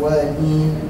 what in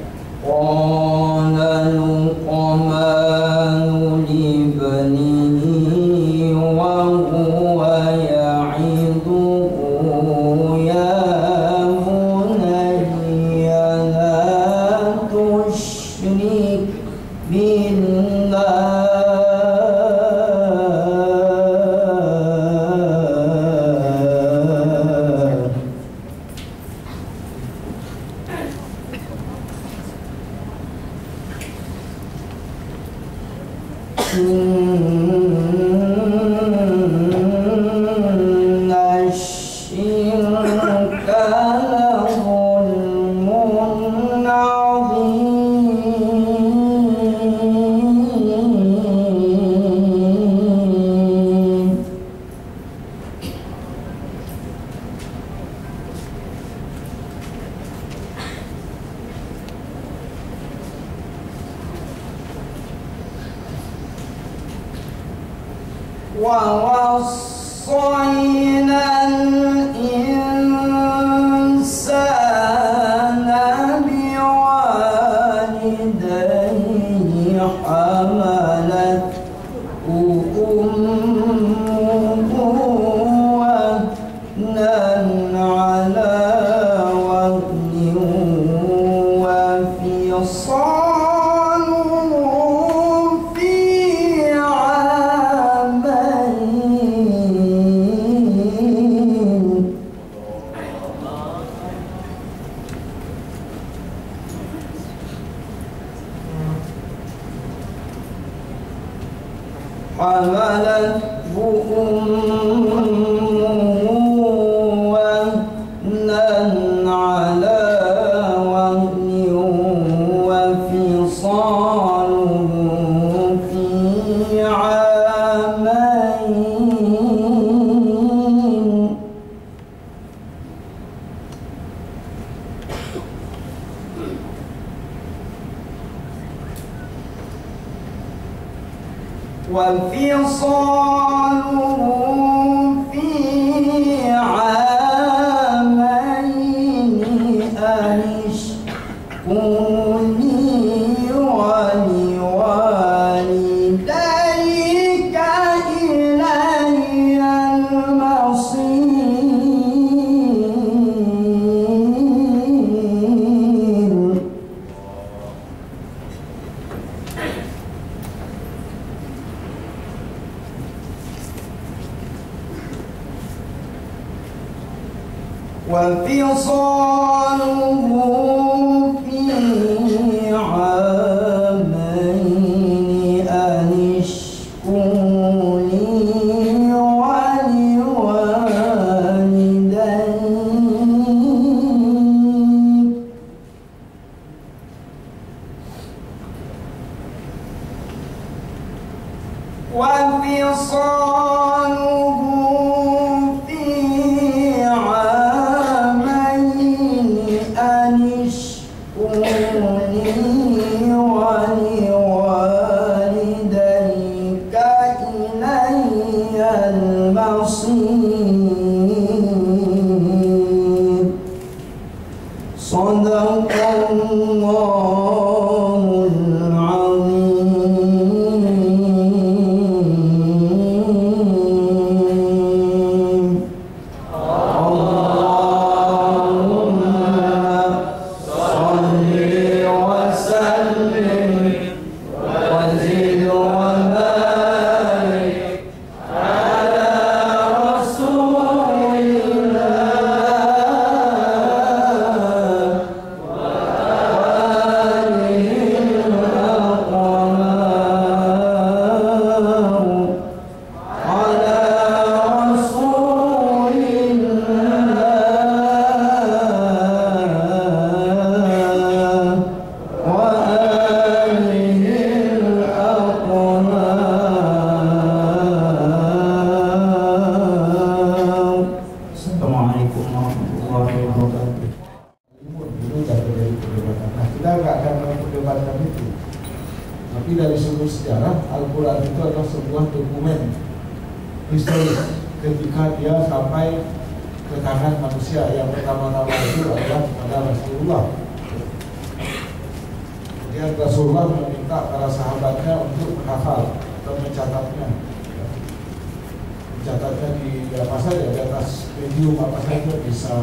mencatatnya. Di apa saja, di atas medium apa saja bisa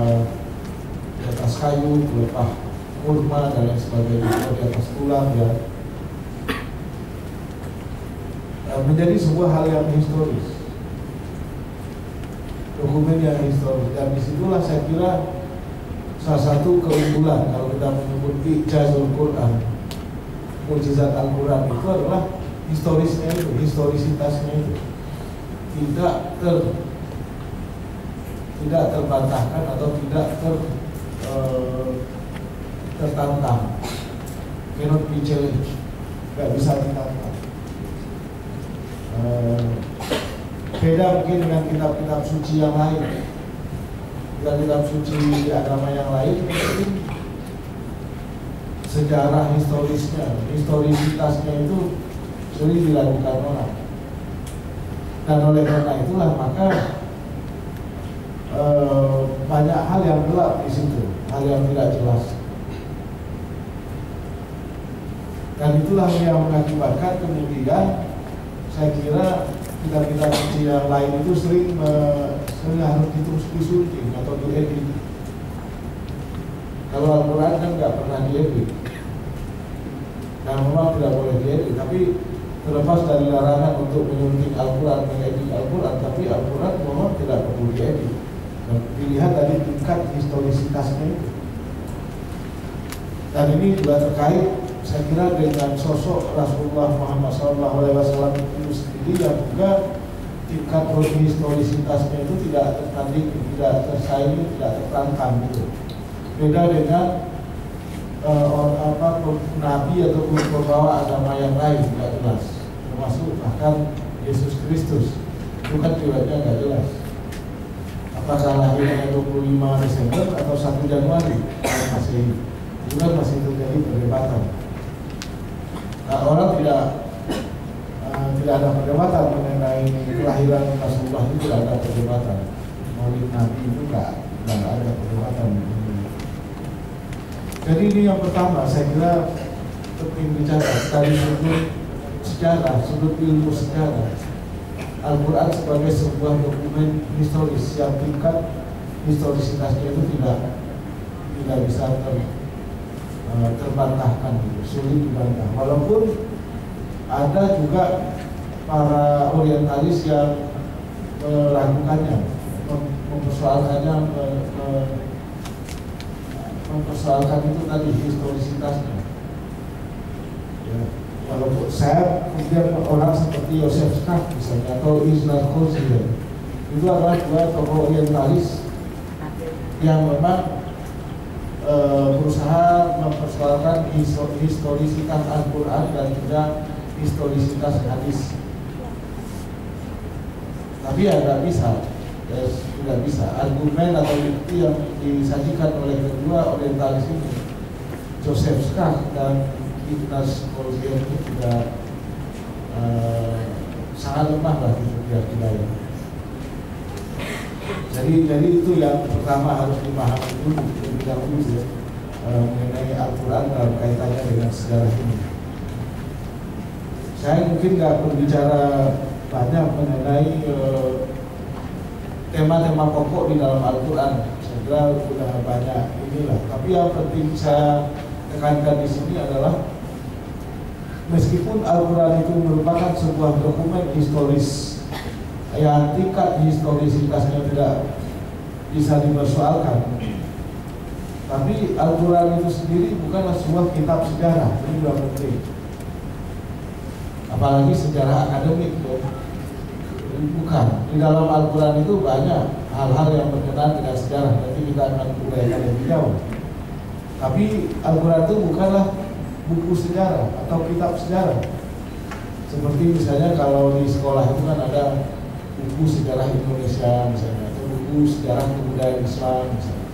di atas kayu, pelepah kurma dan lain sebagainya, atau di atas tulang ya. Eh, Menjadi sebuah hal yang historis dokumen yang historis dan di situlah saya kira salah satu keunggulan kalau kita menyebut ijazul Quran mujizat Al-Quran itu adalah historisnya itu, historisitasnya itu tidak ter tidak terbantahkan atau tidak ter eh, tertantang. Cannot be challenged. Nggak bisa ditantang Eh, beda mungkin dengan kitab-kitab suci yang lain. Kitab-kitab suci agama yang lain sejarah historisnya historisitasnya itu sulit dilakukan orang dan oleh karena itulah maka eh, banyak hal yang gelap di situ hal yang tidak jelas dan itulah yang mengakibatkan kemudian saya kira kitab-kitab suci yang lain itu sering me, sering harus disunting atau diedit. Kalau Al-Quran kan nggak pernah diedit. Dan memang tidak boleh diedit, tapi terlepas dari larangan untuk menyunting Al-Quran, mengedit Al-Quran, tapi Al-Quran memang tidak perlu diedit. Dan dilihat dari tingkat historisitasnya itu. Dan ini juga terkait saya kira dengan sosok Rasulullah Muhammad SAW itu sendiri yang juga tingkat historisitasnya itu tidak tertanding, tidak tersaingi, tidak tertantang gitu. Beda dengan uh, apa nabi atau pembawa agama yang lain tidak jelas, termasuk bahkan Yesus Kristus itu kan riwayatnya nggak jelas. Apakah lahirnya 25 Desember atau 1 Januari masih itu kan masih terjadi perdebatan. Nah, orang tidak uh, tidak ada perdebatan mengenai kelahiran Rasulullah itu tidak ada perdebatan. Maulid Nabi itu enggak, enggak ada perdebatan. Jadi ini yang pertama saya kira penting bicara dari sudut sejarah, sudut ilmu sejarah. Al-Quran sebagai sebuah dokumen historis yang tingkat historisitasnya itu tidak tidak bisa ter, uh, terbantahkan gitu, sulit dibantah. Walaupun ada juga para orientalis yang melakukannya, mem- mempersoalkannya, me- me- mempersoalkan itu tadi historisitasnya. Ya, walaupun saya kemudian orang seperti Yosef misalnya atau Islam Khosir itu adalah dua tokoh orientalis yang memang e, berusaha mempersoalkan histo- historisitas Al-Quran dan juga historisitas hadis. Tapi ya nggak bisa, ya, tidak bisa. Argumen atau bukti yang disajikan oleh kedua orientalis ini, Joseph dan Ignaz Kolzier itu juga eh, sangat lemah lah di keyakinan. Jadi jadi itu yang pertama harus dipahami dulu terlebih dahulu ya mengenai Al-Quran dalam kaitannya dengan sejarah ini. Saya mungkin nggak berbicara banyak mengenai eh, tema-tema pokok di dalam Al-Quran. Saya sudah banyak inilah. Tapi yang penting saya tekankan di sini adalah meskipun Al-Quran itu merupakan sebuah dokumen historis yang tingkat historisitasnya tidak bisa dipersoalkan, tapi Al-Quran itu sendiri bukanlah sebuah kitab sejarah. Ini juga penting apalagi sejarah akademik ya. bukan di dalam Al-Quran itu banyak hal-hal yang berkenaan dengan sejarah nanti kita akan uraikan lebih jauh tapi Al-Quran itu bukanlah buku sejarah atau kitab sejarah. Seperti misalnya kalau di sekolah itu kan ada buku sejarah Indonesia misalnya atau buku sejarah kebudayaan Islam misalnya.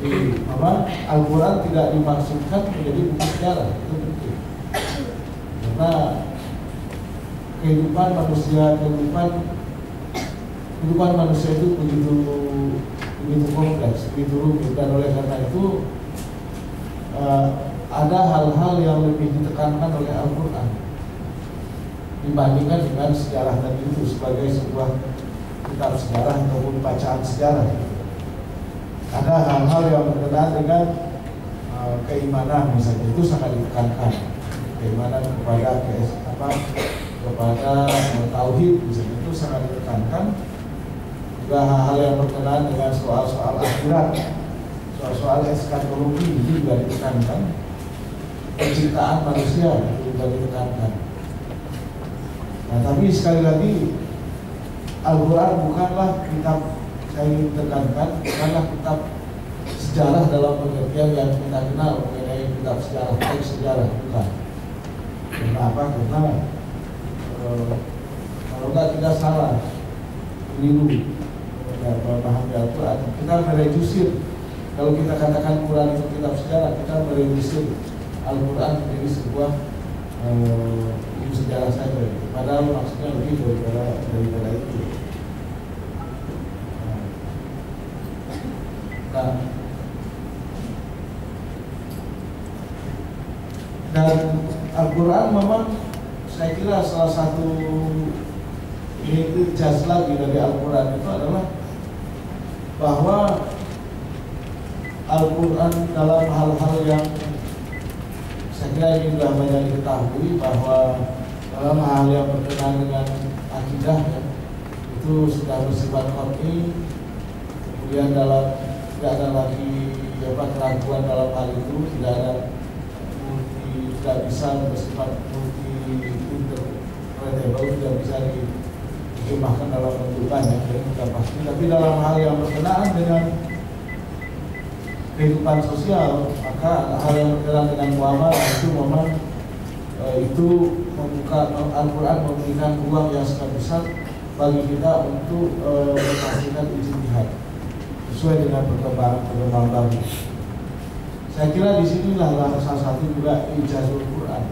Jadi apa? Al-Quran tidak dimaksudkan menjadi buku sejarah itu penting. Karena kehidupan manusia kehidupan kehidupan manusia itu begitu begitu kompleks begitu rumit. Dan oleh karena itu uh, ada hal-hal yang lebih ditekankan oleh Al-Quran dibandingkan dengan sejarah tadi itu sebagai sebuah kitab sejarah ataupun bacaan sejarah. Ada hal-hal yang berkenaan dengan uh, keimanan misalnya itu sangat ditekankan. Keimanan kepada apa kepada uh, tauhid misalnya itu sangat ditekankan. Juga hal-hal yang berkenaan dengan soal-soal akhirat soal-soal eskatologi itu juga ditekankan penciptaan manusia juga ditekankan. Nah, tapi sekali lagi Al-Quran bukanlah kitab saya ingin tekankan, bukanlah kitab sejarah dalam pengertian yang kita kenal mengenai kitab sejarah, teks sejarah, bukan. Karena apa? Karena e, kalau tidak salah, keliru ya, paham Al-Quran, kita meredusir kalau kita katakan Quran itu kitab sejarah, kita meredusir Al-Quran menjadi sebuah uh, sejarah saja. Padahal maksudnya lebih daripada daripada itu. Nah, dan Al-Quran memang saya kira salah satu ini itu jas lagi dari Al-Quran itu adalah bahwa Al-Quran dalam hal-hal yang saya kira ini sudah banyak diketahui bahwa dalam hal yang berkenaan dengan akidah ya, itu sudah bersifat koni kemudian dalam tidak ada lagi apa keraguan dalam hal itu tidak ada multi tidak bisa bersifat multi interpretable tidak bisa diterjemahkan dalam bentuk banyak ya, sudah pasti. Tapi dalam hal yang berkenaan dengan kehidupan sosial maka hal yang berkaitan dengan muamalah itu memang e, itu membuka Al-Quran memberikan ruang yang sangat besar bagi kita untuk e, memastikan ijtihad sesuai dengan perkembangan-perkembangan baru. Saya kira di sinilah salah satu juga ijazul Quran.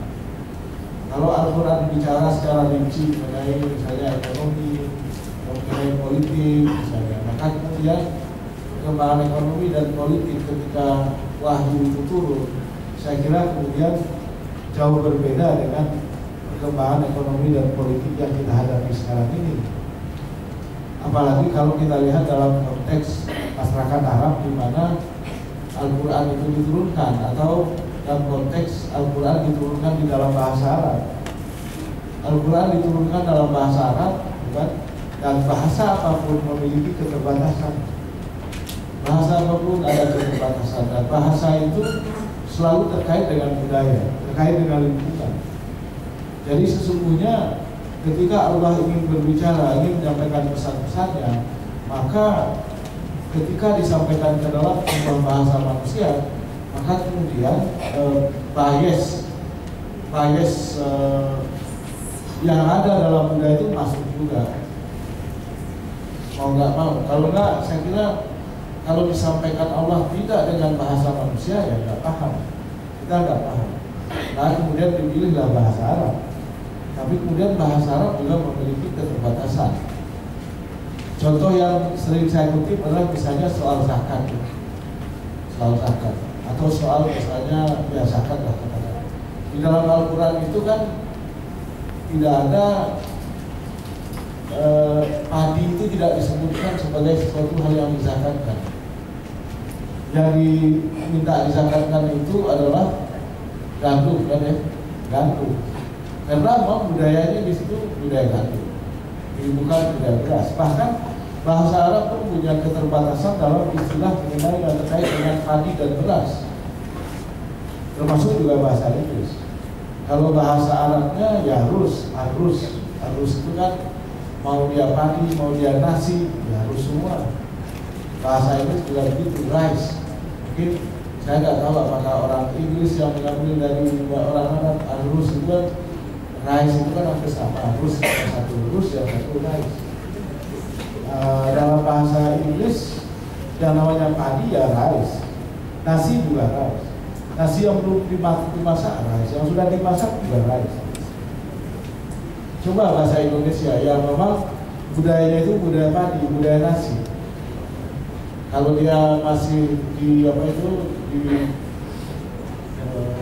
Kalau Al-Quran bicara secara rinci mengenai misalnya ekonomi, mengenai politik misalnya, maka kemudian perkembangan ekonomi dan politik ketika wahyu itu turun, saya kira kemudian jauh berbeda dengan perkembangan ekonomi dan politik yang kita hadapi sekarang ini. Apalagi kalau kita lihat dalam konteks masyarakat Arab di mana Al-Quran itu diturunkan atau dalam konteks Al-Quran diturunkan di dalam bahasa Arab. Al-Quran diturunkan dalam bahasa Arab, bukan? Dan bahasa apa pun memiliki keterbatasan bahasa apa pun ada keterbatasan dan bahasa itu selalu terkait dengan budaya, terkait dengan lingkungan. Jadi sesungguhnya ketika Allah ingin berbicara, ingin menyampaikan pesan-pesannya, maka ketika disampaikan ke dalam bahasa manusia, maka kemudian eh, bias bias eh, yang ada dalam budaya itu masuk juga. Mau nggak mau, kalau nggak, saya kira kalau disampaikan Allah tidak dengan bahasa manusia ya nggak paham. Kita nggak paham. Nah kemudian dipilihlah bahasa Arab. Tapi kemudian bahasa Arab juga memiliki keterbatasan. Contoh yang sering saya kutip adalah misalnya soal zakat. Soal zakat. Atau soal misalnya ya zakat lah di dalam Al-Quran itu kan tidak ada eh, padi itu tidak disebutkan sebagai sesuatu hal yang dizakatkan yang diminta disangkakan itu adalah gandum kan ya? Gandum. Karena memang budayanya di situ budaya gandum. Ini bukan budaya beras. Bahkan bahasa Arab pun punya keterbatasan dalam istilah mengenai yang terkait dengan padi dan beras. Termasuk juga bahasa Inggris. Kalau bahasa Arabnya ya harus harus. Harus itu kan mau dia padi mau dia nasi ya harus semua bahasa Inggris juga begitu rice mungkin saya nggak tahu apakah orang Inggris yang mengambil dari orang Arab harus itu kan rice itu kan hampir sama. Harus satu harus yang satu rice uh, dalam bahasa Inggris yang namanya padi ya rice, nasi juga rice, nasi yang belum dimasak rice, yang sudah dimasak juga rice. Coba bahasa Indonesia yang memang budayanya itu budaya padi, budaya nasi. Kalau dia masih di apa itu di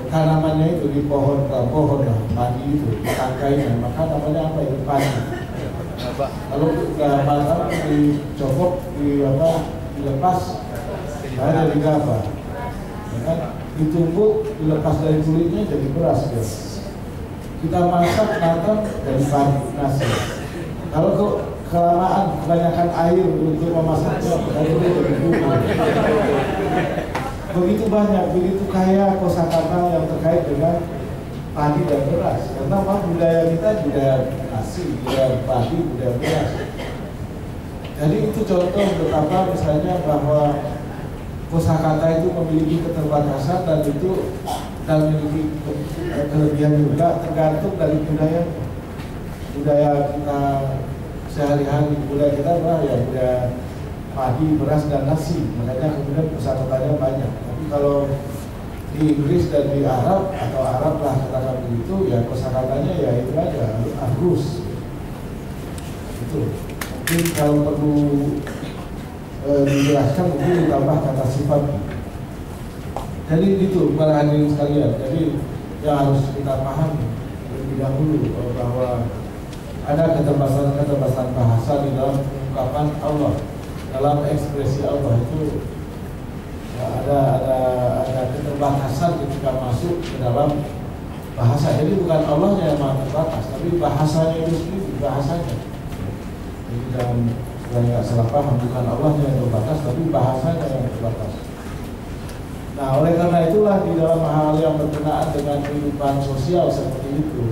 tanamannya itu di pohon uh, pohon lah padi itu di tangkainya maka namanya apa itu? Padi. Kalau nggak matang dicopot di apa dilepas ada jadi gaba. Ya kan? Ditumbuk dilepas dari kulitnya jadi beras ya. kita masak matang dari padi nasi. Kalau kok kelamaan kebanyakan air untuk bubur begitu banyak, begitu kaya kosakata yang terkait dengan padi dan beras. Karena memang budaya kita budaya nasi, budaya padi, budaya beras. Jadi itu contoh betapa misalnya bahwa kosakata itu memiliki keterbatasan dan itu dan memiliki kelebihan juga tergantung dari budaya budaya kita sehari-hari budaya kita adalah ya budaya padi, beras dan nasi. Makanya kemudian kosakatanya banyak. Kalau di Inggris dan di Arab atau Arab lah katakan begitu ya kosakatanya ya itu aja argus itu. Mungkin kalau perlu e, dijelaskan mungkin ditambah kata sifat. Jadi itu para hadirin sekalian. Jadi yang harus kita pahami terlebih dahulu bahwa ada keterbatasan-keterbatasan bahasa di dalam ungkapan Allah dalam ekspresi Allah itu ada ada ada keterbatasan ketika masuk ke dalam bahasa. Jadi bukan Allahnya yang maha terbatas, tapi bahasanya itu sendiri, bahasanya. Jadi dalam supaya nggak salah paham, bukan Allahnya yang terbatas, tapi bahasanya yang terbatas. Nah, oleh karena itulah di dalam hal yang berkenaan dengan kehidupan sosial seperti itu,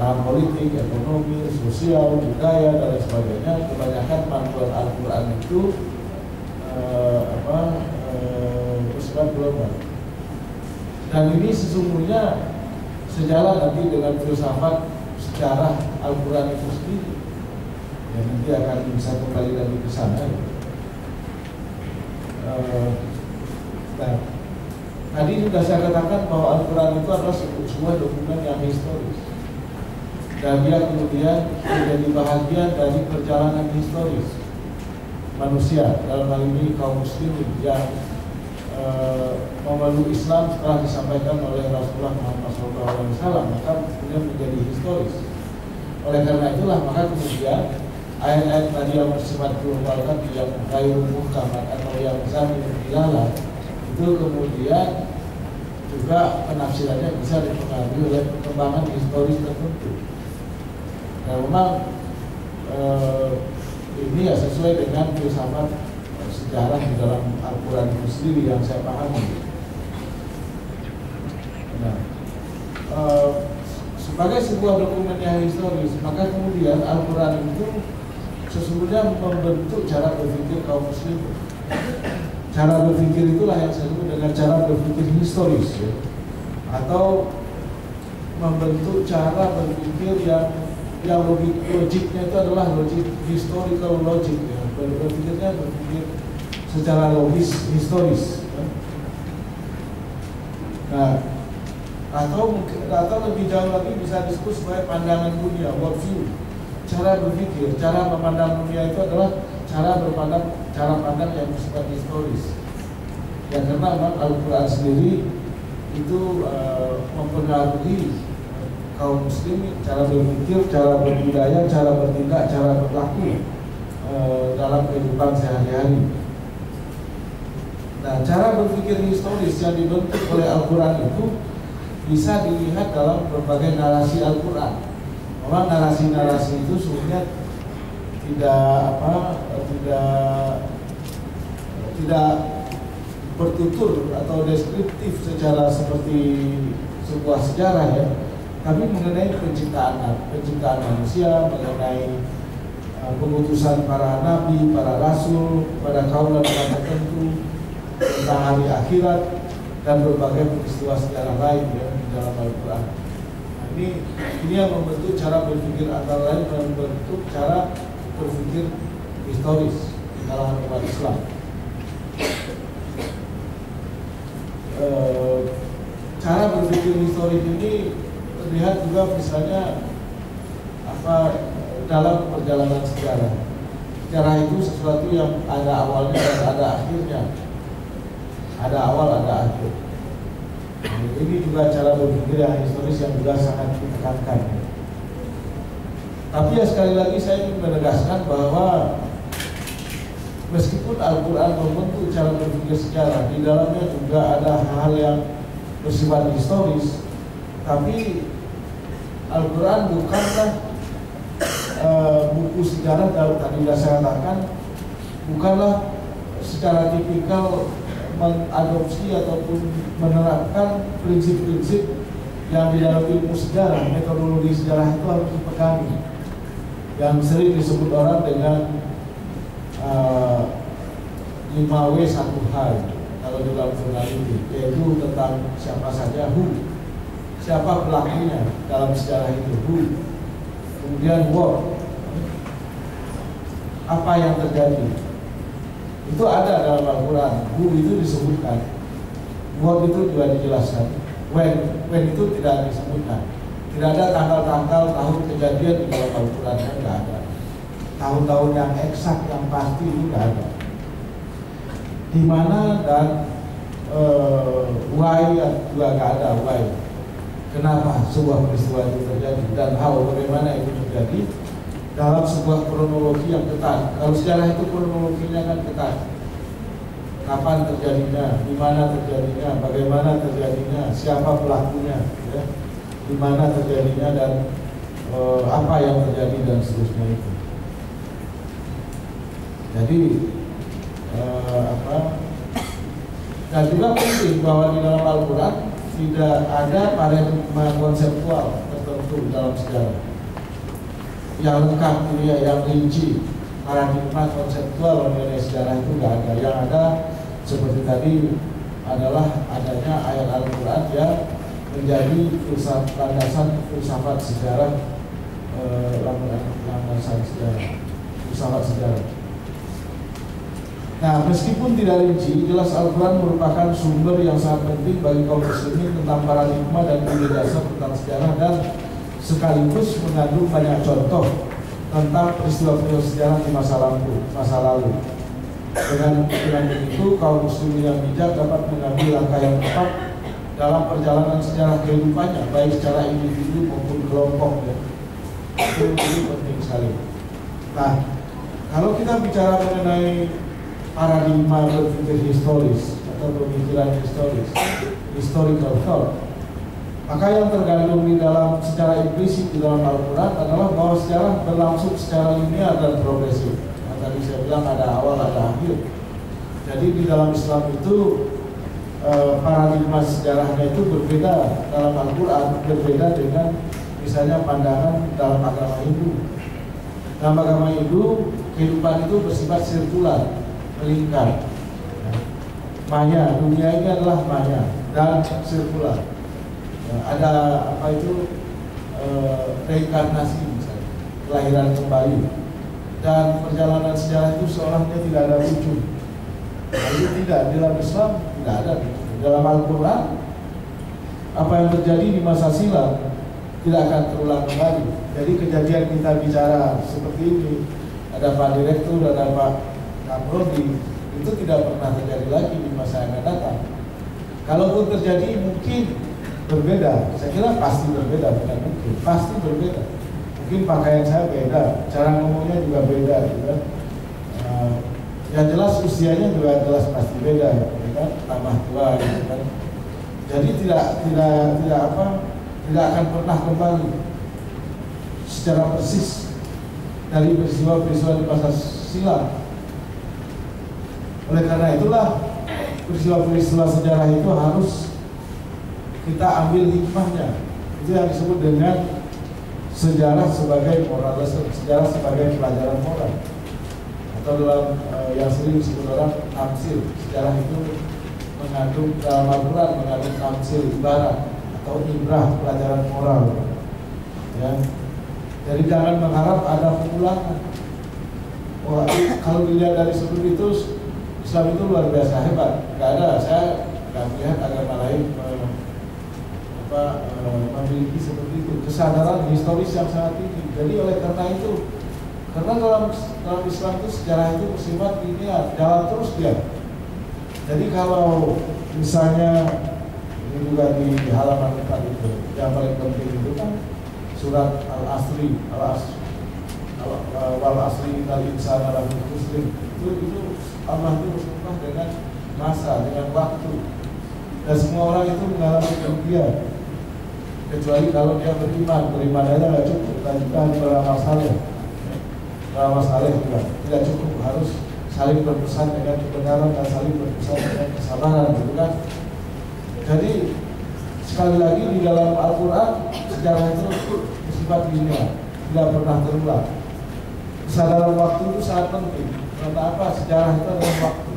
dalam politik, ekonomi, sosial, budaya, dan lain sebagainya, kebanyakan panduan Al-Quran itu uh, apa uh, global. Dan ini sesungguhnya sejalan nanti dengan filsafat sejarah Al-Quran itu sendiri. Ya nanti akan bisa kembali lagi ke sana. Uh, nah, tadi sudah saya katakan bahwa Al-Quran itu adalah sebuah dokumen yang historis dan dia kemudian menjadi bahagian dari perjalanan historis manusia dalam hal ini kaum muslimin yang e, memeluk Islam setelah disampaikan oleh Rasulullah Muhammad SAW maka kemudian menjadi historis. Oleh karena itulah maka kemudian ayat-ayat tadi yang bersifat global tadi yang kairu muhkamat atau yang zamin dilala itu kemudian juga penafsirannya bisa dipengaruhi oleh perkembangan historis tertentu. Nah memang e, ini ya sesuai dengan filsafat sejarah di dalam Al-Quran itu sendiri yang saya pahami. Nah, e, sebagai sebuah dokumen yang historis, maka kemudian Al-Quran itu sesungguhnya membentuk cara berpikir kaum muslim. Cara berpikir itulah yang saya sebut dengan cara berpikir historis, ya. atau membentuk cara berpikir yang yang logik logiknya itu adalah logik historical logic ya. Berpikirnya berpikir secara logis historis ya. nah atau mungkin atau lebih jauh lagi bisa disebut sebagai pandangan dunia worldview. Cara berpikir cara memandang dunia itu adalah cara berpandang cara pandang yang bersifat historis. Ya karena Al-Quran sendiri itu uh, mempengaruhi kaum muslimin, cara berpikir, cara berbudaya, cara bertindak, cara berlaku e, dalam kehidupan sehari-hari. Nah, cara berpikir historis yang dibentuk oleh Al-Quran itu bisa dilihat dalam berbagai narasi Al-Quran. Memang narasi-narasi itu sebenarnya tidak apa, tidak tidak bertutur atau deskriptif secara seperti sebuah sejarah ya tapi mengenai penciptaan penciptaan manusia, mengenai uh, pengutusan para nabi, para rasul pada kaum dan tertentu tentang hari akhirat dan berbagai peristiwa sejarah lain ya di dalam Al-Quran. Nah, ini ini yang membentuk cara berpikir antara lain membentuk cara berpikir historis di kalangan umat Islam. E, cara berpikir historis ini terlihat juga misalnya apa dalam perjalanan sejarah. Sejarah itu sesuatu yang ada awalnya dan ada akhirnya. Ada awal, ada akhir. Ini juga cara berpikir yang historis yang juga sangat ditekankan. Tapi ya sekali lagi saya ingin menegaskan bahwa meskipun Al-Quran membentuk cara berpikir sejarah, di dalamnya juga ada hal-hal yang bersifat historis, tapi Al-Quran bukanlah uh, buku sejarah dalam tadi saya katakan bukanlah secara tipikal mengadopsi ataupun menerapkan prinsip-prinsip yang di dalam ilmu sejarah, metodologi sejarah itu harus dipegangi. Yang sering disebut orang dengan uh, 5W 1H kalau di dalam jurnalistik, yaitu tentang siapa saja who, siapa pelakunya dalam sejarah itu? Who, kemudian what, apa yang terjadi, itu ada dalam Al-Quran. Who itu disebutkan. What itu juga dijelaskan. When? When itu tidak disebutkan. Tidak ada tanggal-tanggal tahun kejadian di dalam Al-Quran. Tidak ada. Tahun-tahun yang eksak yang pasti itu tidak ada. Di mana dan uh, why juga nggak ada? Why kenapa sebuah peristiwa itu terjadi dan how bagaimana itu terjadi dalam sebuah kronologi yang ketat. Kalau sejarah itu kronologinya kan ketat. Kapan terjadinya, di mana terjadinya, bagaimana terjadinya, siapa pelakunya, ya, di mana terjadinya dan e, apa yang terjadi dan seterusnya itu. Jadi e, apa? Dan juga penting bahwa di dalam Al-Quran tidak ada paradigma konseptual tertentu dalam sejarah yang lengkap ini ya, yang rinci paradigma konseptual mengenai sejarah itu nggak ada. Yang ada seperti tadi adalah adanya ayat Al-Quran yang menjadi filsafat landasan filsafat sejarah eh, landasan sejarah filsafat sejarah. Nah, meskipun tidak rinci, jelas Al-Quran merupakan sumber yang sangat penting bagi kaum muslimin tentang paradigma dan ide dasar tentang sejarah dan sekaligus mengandung banyak contoh tentang peristiwa-peristiwa sejarah di masa lalu. Masa lalu. Dengan, dengan begitu, kaum muslimin yang bijak dapat mengambil langkah yang tepat dalam perjalanan sejarah kehidupannya, baik secara individu maupun kelompok. Ya. Itu, itu penting sekali. Nah, kalau kita bicara mengenai paradigma berpikir historis atau pemikiran historis, historical thought, maka yang tergandung di dalam secara implisit di dalam Al-Quran adalah bahwa sejarah berlangsung secara linear dan progresif. Yang tadi saya bilang ada awal, ada akhir. Jadi di dalam Islam itu eh, paradigma sejarahnya itu berbeda dalam Al-Quran, berbeda dengan misalnya pandangan dalam agama Hindu. Dalam agama Hindu, kehidupan itu bersifat sirkular, melingkar. Maya, dunia ini adalah maya. Dan sirkular ada apa itu e, reinkarnasi misalnya. Kelahiran kembali. Dan perjalanan sejarah itu seorangnya tidak ada ujung itu tidak dalam Islam tidak ada dalam Al-Quran apa yang terjadi di masa silam tidak akan terulang kembali. Jadi kejadian kita bicara seperti ini ada Pak Direktur ada Pak Kamrodi itu tidak pernah terjadi lagi di masa yang akan datang kalaupun terjadi mungkin berbeda. Saya kira pasti berbeda, bukan mungkin. Pasti berbeda. Mungkin pakaian saya beda, cara ngomongnya juga beda, gitu. Uh, yang jelas usianya juga jelas pasti beda, gitu kan. Tambah tua, gitu kan. Jadi tidak tidak tidak apa, tidak akan pernah kembali secara persis dari peristiwa-peristiwa di masa silam. Oleh karena itulah peristiwa-peristiwa sejarah itu harus kita ambil hikmahnya. Itu yang disebut dengan sejarah sebagai moral sejarah sebagai pelajaran moral. Atau dalam uh, yang sering disebut orang tamsil. Sejarah itu mengandung dalam Al-Quran mengandung tamsil ibarat atau ibrah pelajaran moral. Ya. Jadi jangan mengharap ada pengulangan wah kalau dilihat dari sebelum itu Islam itu luar biasa hebat. Gak ada, saya nggak melihat agama lain eh, apa eh, memiliki seperti itu kesadaran historis yang sangat tinggi. Jadi oleh karena itu, karena dalam dalam Islam itu sejarah itu bersifat linear, jalan terus dia. Jadi kalau misalnya ini juga di halaman 4 itu yang paling penting itu kan surat al-asri al-asri wal asri al insan al muslim itu itu Allah itu bersumpah dengan masa dengan waktu. Dan semua orang itu mengalami kerugian. Kecuali kalau dia beriman. Beriman aja nggak cukup. Dan juga beramal saleh. Beramal saleh juga tidak cukup. Harus saling berpesan dengan kebenaran dan saling berpesan dengan kesabaran gitu kan? Jadi sekali lagi di dalam Al-Quran sejarah itu bersifat linear. Tidak pernah terulang kesadaran waktu itu sangat penting. Karena apa? Sejarah itu adalah waktu.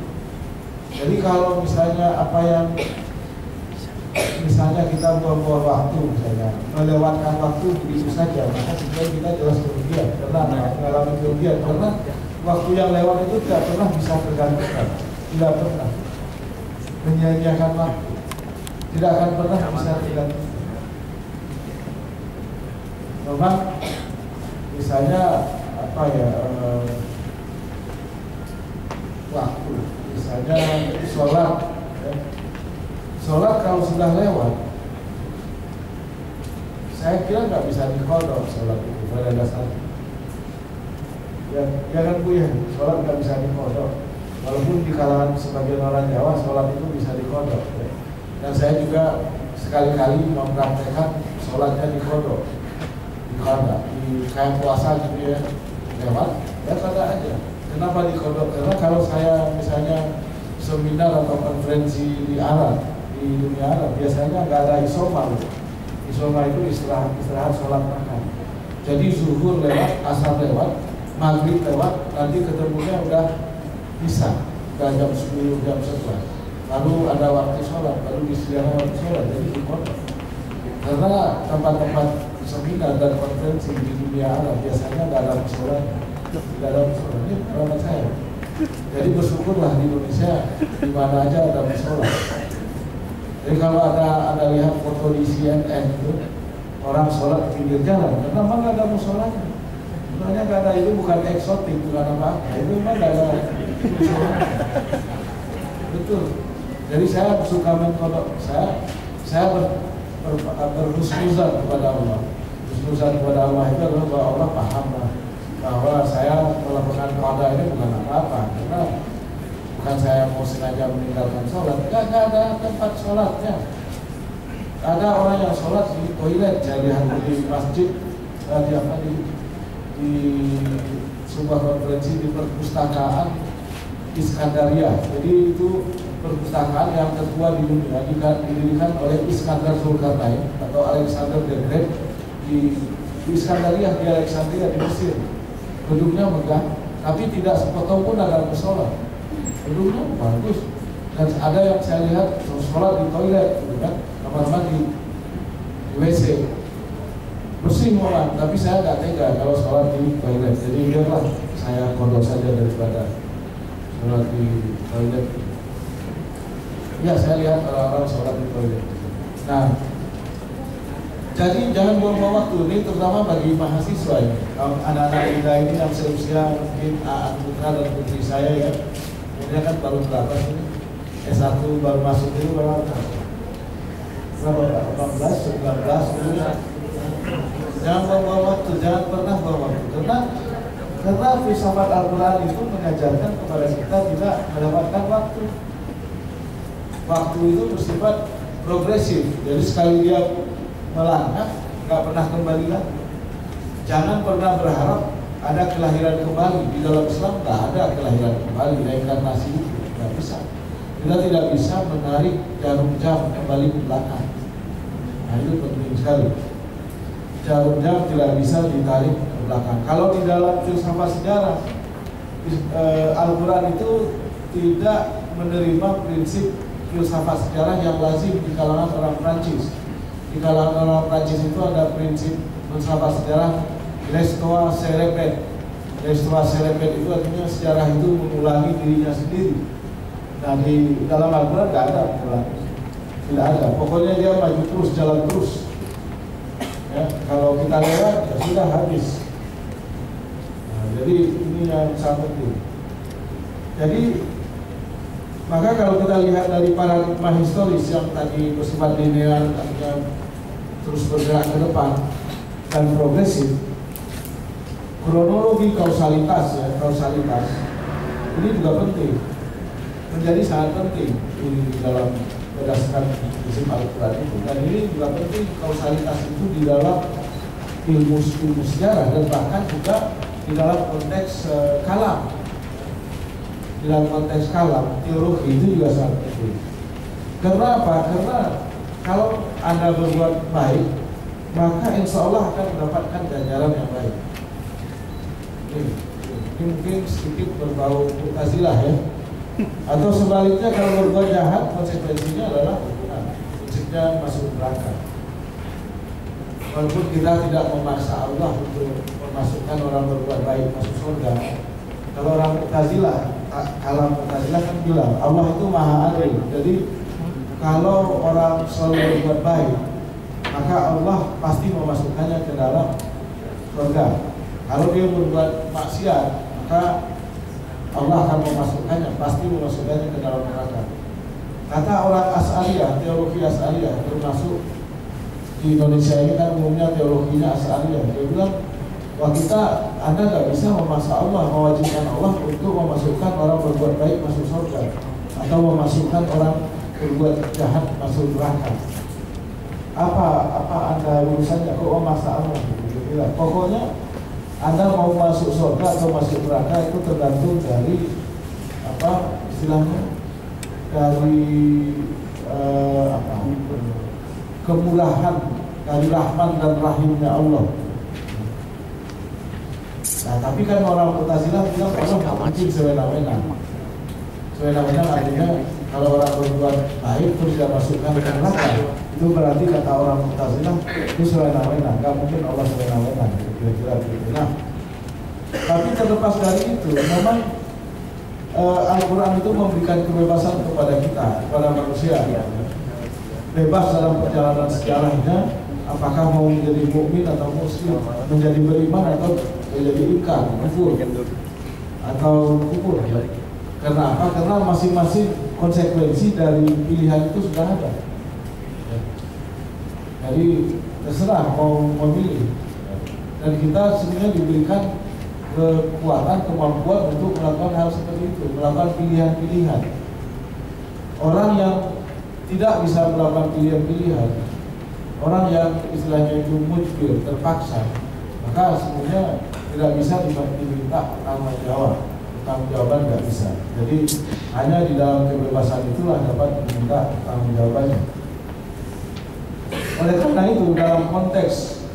Jadi kalau misalnya apa yang misalnya kita buang-buang waktu misalnya melewatkan waktu begitu saja maka sebenarnya kita jelas kerugian. Karena mengalami kerugian? Karena waktu yang lewat itu tidak pernah bisa tergantikan. Tidak pernah. Menyia-nyiakan waktu. Tidak akan pernah bisa tergantikan. Memang misalnya apa ya eh, waktu misalnya sholat ya. sholat kalau sudah lewat saya kira nggak bisa dikodok sholat itu pada dasarnya ya, ya kan Bu ya sholat nggak bisa dikodok walaupun di kalangan sebagian orang Jawa sholat itu bisa dikodok ya. dan saya juga sekali-kali mempraktekkan sholatnya dikodok di kodok di kayak puasa gitu ya lewat ya kada aja. Kenapa dikodok karena kalau saya misalnya seminar atau konferensi di Arab di dunia Arab biasanya nggak ada isoma isoma itu istirahat istirahat sholat makan. Jadi zuhur lewat asar lewat maghrib lewat nanti ketemunya udah bisa. Udah jam 10 jam 11 lalu ada waktu sholat baru waktu sholat jadi dikodok karena tempat-tempat seminar dan konferensi di dunia Arab biasanya nggak ada sholat tidak ada ini pengalaman saya jadi bersyukurlah di Indonesia di mana aja ada musola. Jadi kalau ada ada lihat foto di CNN itu orang sholat pinggir jalan, kenapa nggak ada musolanya? Sebenarnya nggak ada itu bukan eksotik, bukan apa-apa. Itu memang nggak ada musola. Betul. Jadi saya suka mengkodok. Saya saya ber, berhusnuzan kepada Allah. Husnuzan kepada Allah itu adalah bahwa Allah paham bahwa saya melakukan pada ini bukan apa-apa. Karena bukan saya mau sengaja meninggalkan sholat. Nggak ada tempat sholatnya. Ada orang yang sholat di toilet jadi di masjid eh, di apa di, di sebuah konferensi di perpustakaan Iskandaria. Jadi itu perpustakaan yang tertua di dunia didirikan oleh Iskandar Zulkarnain atau Alexander the Great di, di Iskandaria di Alexandria di Mesir. Gedungnya megah tapi tidak sepotong pun ada musola. Gedungnya bagus dan ada yang saya lihat sholat di toilet gitu kan kamar mandi di WC bersih orang tapi saya nggak tega kalau sholat di toilet. Jadi biarlah saya kodok saja daripada sholat di toilet ya saya lihat orang-orang sholat di toilet nah jadi jangan buang-buang waktu ini terutama bagi mahasiswa ini. Anak-anak kita ini yang seusia mungkin anak putra dan putri saya ya. Kemudian kan baru berapa ini? S1 baru masuk itu berapa? Berapa? 18, 19 dulu. Jangan buang-buang waktu, jangan pernah buang waktu. Karena karena filsafat Al-Quran itu mengajarkan kepada kita tidak mendapatkan waktu. Waktu itu bersifat progresif. Jadi sekali dia melangkah nggak pernah kembali lagi. Jangan pernah berharap ada kelahiran kembali di dalam Islam nggak ada kelahiran kembali reinkarnasi nggak bisa. Kita tidak bisa menarik jarum jam kembali ke belakang. Nah itu penting sekali. Jarum jam tidak bisa ditarik ke belakang. Kalau di dalam filsafat sejarah Al-Quran itu tidak menerima prinsip filsafat sejarah yang lazim di kalangan orang Prancis di kalangan orang Prancis itu ada prinsip filsafat sejarah l'histoire se répète restorasi repet itu artinya sejarah itu mengulangi dirinya sendiri. Nah di dalam Al-Quran nggak ada mengulangi, tidak ada. Pokoknya dia maju terus, jalan terus. Ya, kalau kita lewat ya sudah habis. Nah, jadi ini yang sangat penting. Jadi maka kalau kita lihat dari paradigma historis yang tadi bersifat linear, artinya terus bergerak ke depan dan progresif, kronologi kausalitas ya kausalitas ini juga penting. Menjadi sangat penting di dalam berdasarkan prinsip Al-Quran itu. Dan ini juga penting kausalitas itu di dalam ilmu ilmu sejarah dan bahkan juga di dalam konteks uh, kalam dalam konteks kalam teologi itu juga sangat penting karena apa? karena kalau anda berbuat baik maka insya Allah akan mendapatkan ganjaran yang baik. Ini, mungkin sedikit berbau mutazilah ya. Atau sebaliknya kalau berbuat jahat konsekuensinya adalah hukuman konsekuensinya masuk neraka. Walaupun kita tidak memaksa Allah untuk memasukkan orang berbuat baik masuk surga kalau orang mutazilah kalau mutazilah kan bilang Allah itu maha adil jadi kalau orang selalu berbuat baik maka Allah pasti memasukkannya ke dalam surga kalau dia berbuat maksiat, maka Allah akan memasukkannya, pasti memasukkannya ke dalam neraka. Kata orang As'ariyah, teologi As'ariyah termasuk di Indonesia ini kan umumnya teologinya As'ariyah. Dia bilang, wah kita, Anda nggak bisa memaksa Allah, mewajibkan Allah untuk memasukkan orang berbuat baik masuk surga atau memasukkan orang berbuat jahat masuk neraka. Apa apa Anda urusannya kok memaksa Allah? Pokoknya anda mau masuk surga atau masuk neraka itu tergantung dari apa istilahnya dari uh, apa kemurahan dari rahman dan rahimnya Allah. Nah, tapi kan orang Mu'tazilah bilang Allah nggak mungkin sewena-wena. Sewena-wena artinya kalau orang berbuat baik terus dia masukkan ke neraka, itu berarti kata orang Mu'tazilah itu sewena-wena, nggak mungkin Allah sewena-wena kira-kira begitu. Nah, tapi terlepas dari itu, memang uh, Al-Quran itu memberikan kebebasan kepada kita, kepada manusia. Bebas dalam perjalanan sejarahnya, apakah mau menjadi mukmin atau muslim, menjadi beriman atau ikan, kufur, atau kufur. Karena apa? Karena masing-masing konsekuensi dari pilihan itu sudah ada. Jadi terserah mau memilih dan kita sebenarnya diberikan kekuatan, kemampuan untuk melakukan hal seperti itu, melakukan pilihan-pilihan. Orang yang tidak bisa melakukan pilihan-pilihan, orang yang istilahnya itu mujbir, terpaksa, maka sebenarnya tidak bisa diminta tanggung jawab, tanggung jawaban tidak bisa. Jadi hanya di dalam kebebasan itulah dapat diminta tanggung jawabannya. Oleh karena itu dalam konteks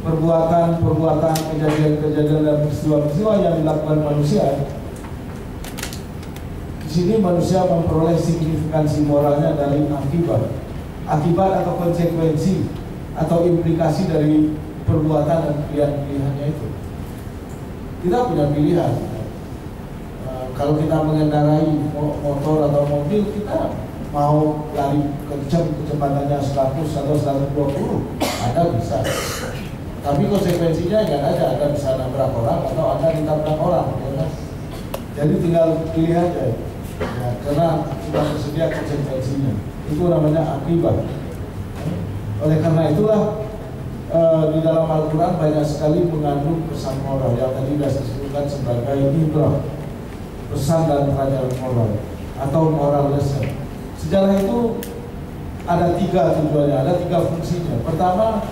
perbuatan-perbuatan, kejadian-kejadian dan peristiwa-peristiwa yang dilakukan manusia, di sini manusia memperoleh signifikansi moralnya dari akibat, akibat atau konsekuensi atau implikasi dari perbuatan dan pilihan-pilihannya itu. Kita punya pilihan. Eh, kalau kita mengendarai motor atau mobil, kita mau lari kencang kecepatannya 100 atau 120, ada bisa tapi konsekuensinya ya ada, ada bisa nabrak orang atau ada ditabrak orang, ya kan? Jadi tinggal pilih aja, ya, karena sudah tersedia konsekuensinya. Itu namanya akibat. Oleh karena itulah e, di dalam Al-Quran banyak sekali mengandung pesan moral yang tadi sudah disebutkan sebagai ibrah, pesan dan pelajaran moral atau moral lesson. Sejarah itu ada tiga tujuannya, ada tiga fungsinya. Pertama,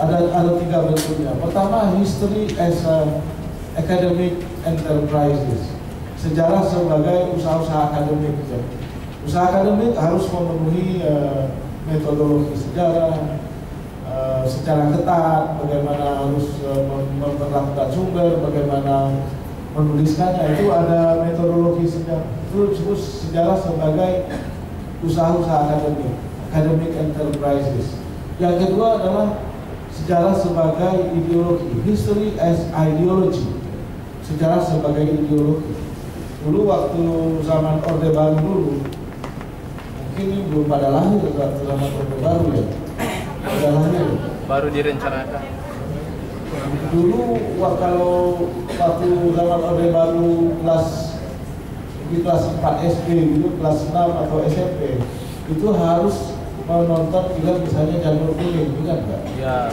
ada ada tiga bentuknya. Pertama, history as a academic enterprises. Sejarah sebagai usaha-usaha akademik. Usaha akademik harus memenuhi uh, metodologi sejarah secara ketat, bagaimana harus uh, memperlakukan sumber, bagaimana menuliskannya itu ada metodologi sejarah. Disebut sejarah sebagai usaha-usaha akademik, academic enterprises. Yang kedua adalah sejarah sebagai ideologi, history as ideology. sejarah sebagai ideologi. Dulu waktu zaman Orde Baru dulu, mungkin ini belum pada lahir waktu zaman Orde Baru ya, pada lahir. Baru direncanakan. Dulu kalau waktu zaman Orde Baru kelas di kelas 4 SD gitu, kelas 6 atau SMP itu harus menonton film misalnya Janur Kuning, ingat nggak? Ya,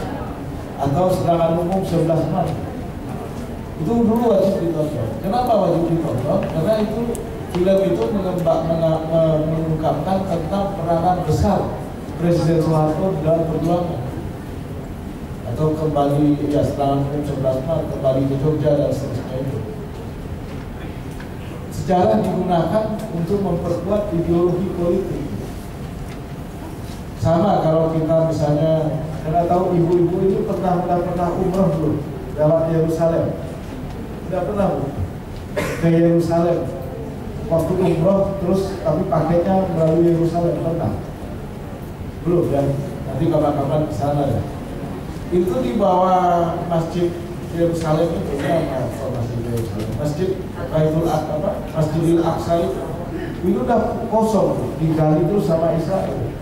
atau serangan umum 11 Maret itu dulu wajib ditonton kenapa wajib ditonton? karena itu film itu mengembak, mengungkapkan tentang peranan besar Presiden Soeharto dalam perjuangan atau kembali ya serangan umum 11 Maret kembali ke Jogja dan seterusnya itu sejarah digunakan untuk memperkuat ideologi politik. Sama kalau kita misalnya karena tahu ibu-ibu itu pernah pernah pernah umroh belum lewat Yerusalem. Tidak pernah bu ke Yerusalem. Waktu umroh terus tapi paketnya melalui Yerusalem pernah? Belum ya. Nanti kapan-kapan ke sana ya itu di bawah masjid Yerusalem itu ya masjid Yerusalem masjid Baitul apa? Masjidil Aqsa itu. Itu udah kosong digali terus sama Israel.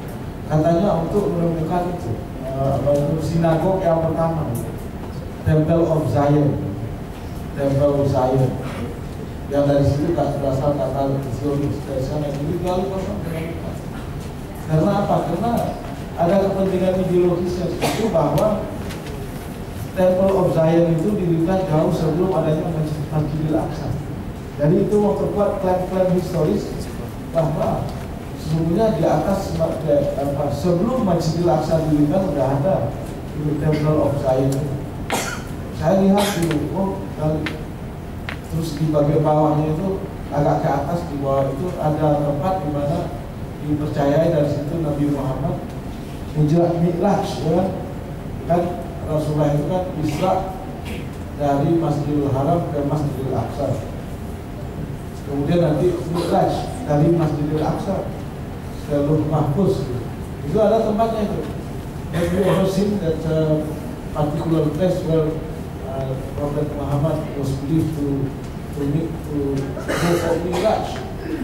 Katanya untuk menemukan itu itu sinagog yang pertama. Temple of Zion. Temple of Zion. Yang dari situ berasal kata Zionis dari sana. Jadi gali kosong. Karena apa? karena ada kepentingan ideologis yang itu bahwa Temple of Zion itu didirikan jauh sebelum adanya Masjid Masjidil Aqsa jadi itu memperkuat klaim-klaim historis bahwa sesungguhnya di atas apa, sebelum Masjidil Aqsa didirikan sudah ada di Temple of Zion. Saya lihat dulu, oh kali terus di bagian bawahnya itu agak ke atas di bawah itu ada tempat di mana dipercayai dari situ Nabi Muhammad Hijrah Mi'raj ya kan? Rasulullah itu kan Isra dari Masjidil Haram ke Masjidil Aqsa. Kemudian nanti Mi'raj dari Masjidil Aqsa ke Luh Mahfuz. Itu ada tempatnya itu. Have you ever seen that uh, particular place where uh, Prophet Muhammad was believed to to meet to go for Mi'raj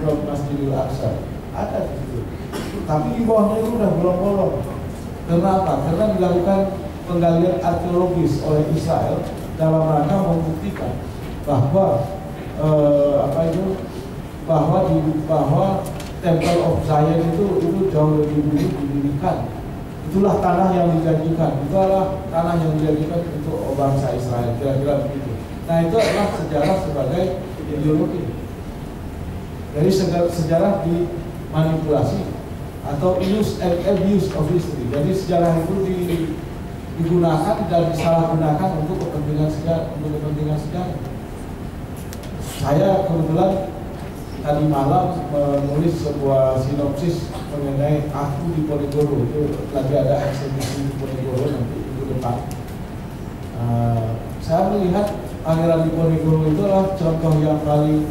from Masjidil Aqsa. Ada di situ. Tapi di bawahnya itu udah bolong-bolong. Kenapa? karena dilakukan penggalian arkeologis oleh Israel dalam rangka membuktikan bahwa eh, apa itu bahwa di bahwa Temple of Zion itu itu jauh lebih dulu didirikan. Itulah tanah yang dijanjikan itulah tanah yang dijanjikan untuk bangsa Israel kira-kira begitu. Nah itu adalah sejarah sebagai ideologi. Jadi sejarah, sejarah dimanipulasi atau use and abuse of history. Jadi sejarah itu di, digunakan dan disalahgunakan untuk kepentingan sejarah untuk kepentingan sejarah. Saya kebetulan tadi malam menulis sebuah sinopsis mengenai aku di Ponegoro itu lagi ada eksebisi di Ponegoro nanti minggu depan. Uh, saya melihat Pangeran Diponegoro itu adalah contoh yang paling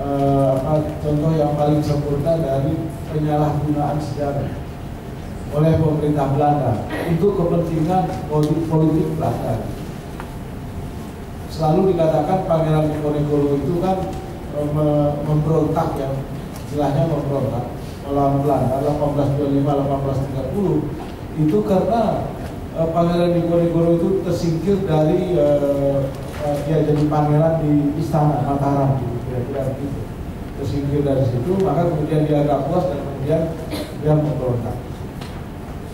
uh, contoh yang paling sempurna dari penyalahgunaan sejarah oleh pemerintah Belanda. Untuk kepentingan politik, politik Belanda. Selalu dikatakan Pangeran Diponegoro itu kan mem- memberontak ya, istilahnya memberontak melawan Belanda 1825 1830 itu karena eh, Pangeran Diponegoro itu tersingkir dari eh, eh, dia jadi pangeran di istana Mataram gitu, kira-kira begitu. Tersingkir dari situ maka kemudian dia agak puas dan kemudian dia memberontak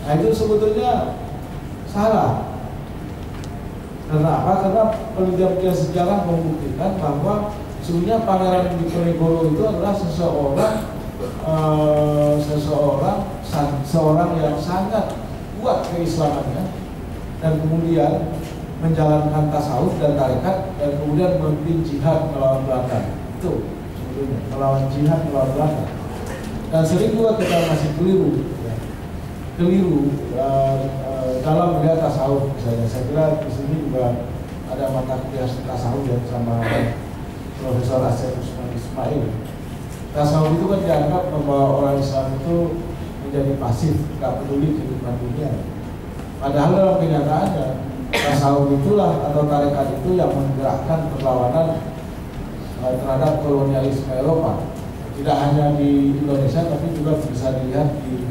nah itu sebetulnya salah karena apa? Karena penelitian sejarah membuktikan bahwa sebenarnya Pangeran Diponegoro itu adalah seseorang eh, seseorang seorang yang sangat kuat keislamannya dan kemudian menjalankan tasawuf dan tarekat dan kemudian memimpin jihad melawan Belanda itu sebetulnya melawan jihad melawan Belanda dan sering juga kita masih keliru. Keliru eh, eh, dalam melihat tasawuf misalnya saya kira di sini juga ada mata kuliah tasawuf yang sama Profesor Asep Usman Ismail tasawuf itu kan dianggap membawa orang Islam itu menjadi pasif, nggak peduli kehidupan dunia. Padahal dalam kenyataannya tasawuf itulah atau tarekat itu yang menggerakkan perlawanan uh, terhadap kolonialisme Eropa tidak hanya di Indonesia tapi juga bisa dilihat di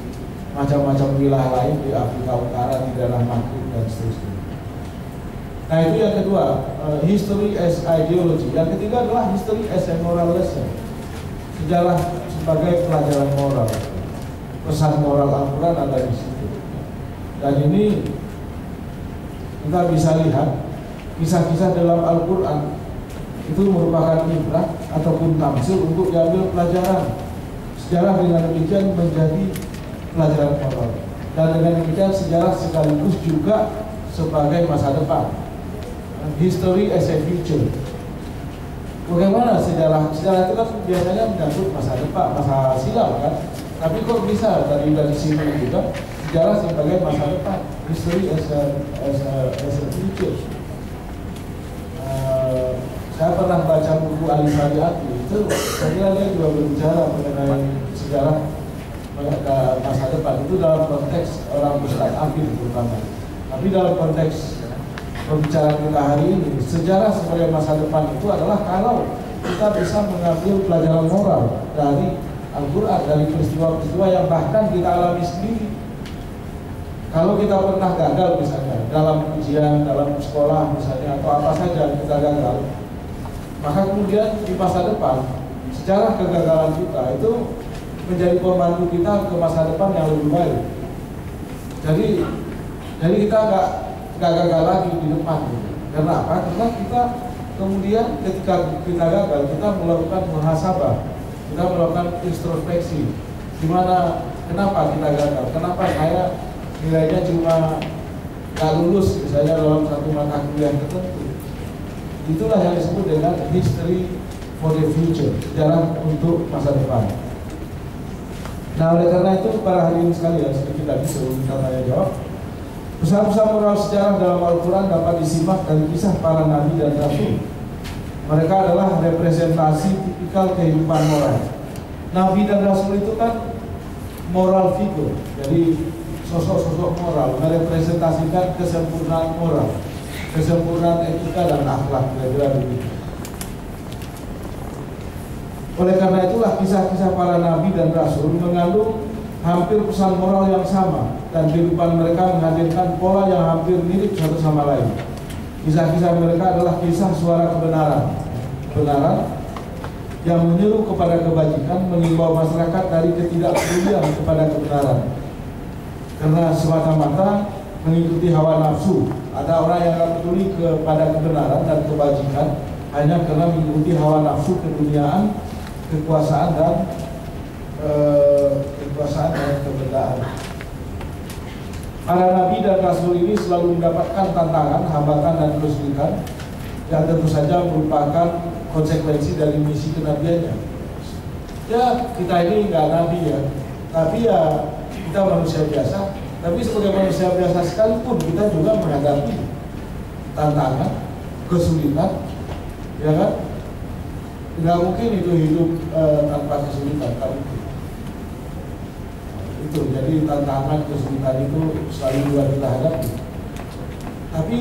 macam-macam wilayah lain di Afrika Utara di daerah Maghrib dan seterusnya. Nah itu yang kedua, uh, history as ideology. Yang ketiga adalah history as a moral lesson. Sejarah sebagai pelajaran moral. Pesan moral Al-Quran ada di situ. Dan ini kita bisa lihat kisah-kisah dalam Al-Quran itu merupakan ibrah ataupun tamsil untuk diambil pelajaran. Sejarah dengan demikian menjadi pelajaran moral. Dan dengan demikian sejarah sekaligus juga sebagai masa depan. History as a future. Bagaimana sejarah? Sejarah itu kan biasanya menyangkut masa depan, masa silam kan. Tapi kok bisa dari dari sini juga sejarah sebagai masa depan, history as a as a, as a future. Uh, saya pernah baca buku Ali Sariati itu, saya kira dia juga berbicara mengenai sejarah masa depan itu dalam konteks orang mustaqbil terutama. Tapi dalam konteks pembicaraan kita hari ini, sejarah sebagai masa depan itu adalah kalau kita bisa mengambil pelajaran moral dari Al-Quran, dari peristiwa-peristiwa yang bahkan kita alami sendiri. Kalau kita pernah gagal misalnya dalam ujian, dalam sekolah misalnya atau apa saja kita gagal, maka kemudian di masa depan sejarah kegagalan kita itu menjadi pembantu kita ke masa depan yang lebih baik. Jadi jadi kita nggak nggak gagal lagi di depan. Gitu. Karena apa? Karena kita kemudian ketika kita gagal kita melakukan muhasabah, kita melakukan introspeksi. Gimana? Kenapa kita gagal? Kenapa saya nilainya cuma nggak lulus misalnya dalam satu mata kuliah tertentu? Itulah yang disebut dengan history for the future, sejarah untuk masa depan. Nah oleh karena itu para hadirin sekalian sedikit lagi sebelum kita tanya jawab. Pesan-pesan moral sejarah dalam Al-Quran dapat disimak dari kisah para nabi dan rasul. Mereka adalah representasi tipikal kehidupan moral. Nabi dan rasul itu kan moral figur Jadi sosok-sosok moral merepresentasikan kesempurnaan moral Kesempurnaan etika dan akhlak kira-kira begitu oleh karena itulah kisah-kisah para nabi dan rasul mengandung hampir pesan moral yang sama dan kehidupan mereka menghadirkan pola yang hampir mirip satu sama lain. Kisah-kisah mereka adalah kisah suara kebenaran. Kebenaran yang menyeru kepada kebajikan, mengimbau masyarakat dari ketidakpedulian kepada kebenaran. Karena semata-mata mengikuti hawa nafsu. Ada orang yang akan peduli kepada kebenaran dan kebajikan hanya karena mengikuti hawa nafsu keduniaan kekuasaan dan eh, kekuasaan dan kebendaan. Para nabi dan rasul ini selalu mendapatkan tantangan, hambatan dan kesulitan yang tentu saja merupakan konsekuensi dari misi kenabiannya. Ya kita ini nggak nabi ya, tapi ya kita manusia biasa. Tapi sebagai manusia biasa sekalipun kita juga menghadapi tantangan, kesulitan, ya kan? Tidak mungkin itu hidup uh, tanpa kesulitan kan itu. Jadi tantangan kesulitan itu selalu juga kita hadapi. Tapi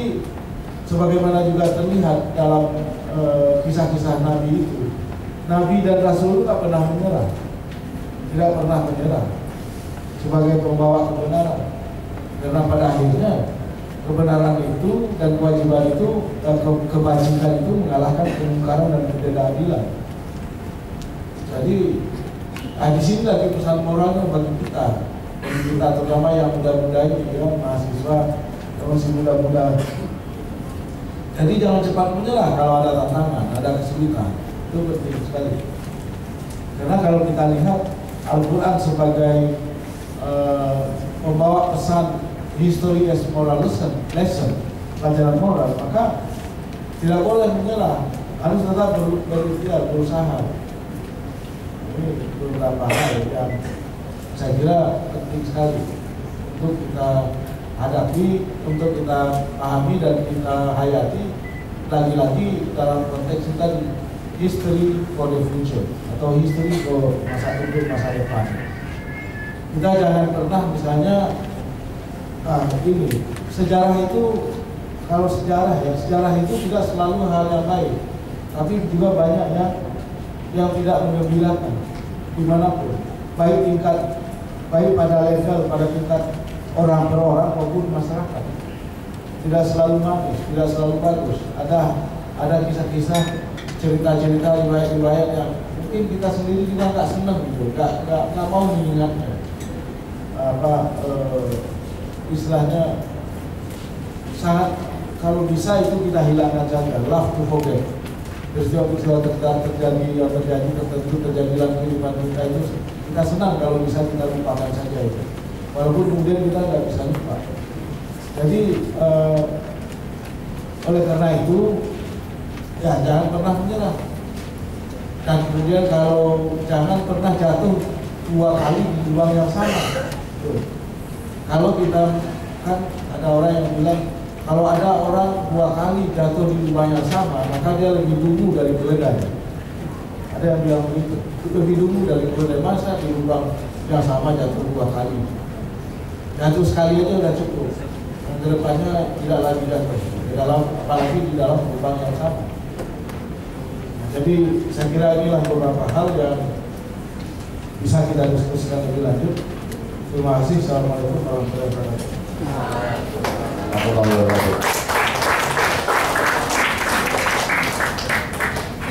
sebagaimana juga terlihat dalam uh, kisah-kisah Nabi itu, Nabi dan Rasul itu tak pernah menyerah, tidak pernah menyerah sebagai pembawa kebenaran. Karena pada akhirnya kebenaran itu dan kewajiban itu dan ke kebajikan itu mengalahkan kemungkaran dan ketidakadilan. Jadi nah di sini lagi pesan moralnya bagi kita, bagi kita terutama yang muda-muda ini ya mahasiswa yang masih muda-muda. Jadi jangan cepat menyerah kalau ada tantangan, ada kesulitan. Itu penting sekali. Karena kalau kita lihat Al-Quran sebagai uh, pembawa pesan history as moral lesson, lesson pelajaran moral, maka tidak boleh menyerah, harus tetap ber, berusaha. Ini beberapa hal yang saya kira penting sekali untuk kita hadapi, untuk kita pahami dan kita hayati lagi-lagi dalam konteks kita history for the future atau history for masa untuk masa depan. Kita jangan pernah misalnya Nah, ini sejarah itu kalau sejarah ya sejarah itu tidak selalu hal yang baik. Tapi juga banyak yang yang tidak mengembirakan di mana pun. Baik tingkat baik pada level pada tingkat orang per orang maupun masyarakat. Tidak selalu bagus tidak selalu bagus. Ada ada kisah-kisah cerita-cerita riwayat-riwayat yang mungkin kita sendiri juga nggak senang gitu. Nggak mau mengingatnya apa uh, istilahnya sangat kalau bisa itu kita hilangkan saja. Love to forget. Peristiwa-peristiwa terjadi, terjadi yang terjadi tertentu terjadi dalam kehidupan kita itu kita senang kalau bisa kita lupakan saja itu. Walaupun kemudian kita nggak bisa lupa. Jadi uh, oleh karena itu ya jangan pernah menyerah. Dan kemudian kalau jangan pernah jatuh dua kali di lubang yang sama. Kalau kita kan ada orang yang bilang kalau ada orang dua kali jatuh di lubang yang sama, maka dia lebih dulu dari keledai. Ada yang bilang begitu. Itu lebih dulu dari keledai. Masa di lubang yang sama jatuh dua kali? Jatuh sekali aja udah cukup. Dan ke depannya tidak lagi jatuh. Di dalam, apalagi di dalam lubang yang sama. Jadi saya kira inilah beberapa hal yang bisa kita diskusikan lebih lanjut. Terima kasih. Assalamualaikum warahmatullahi wabarakatuh.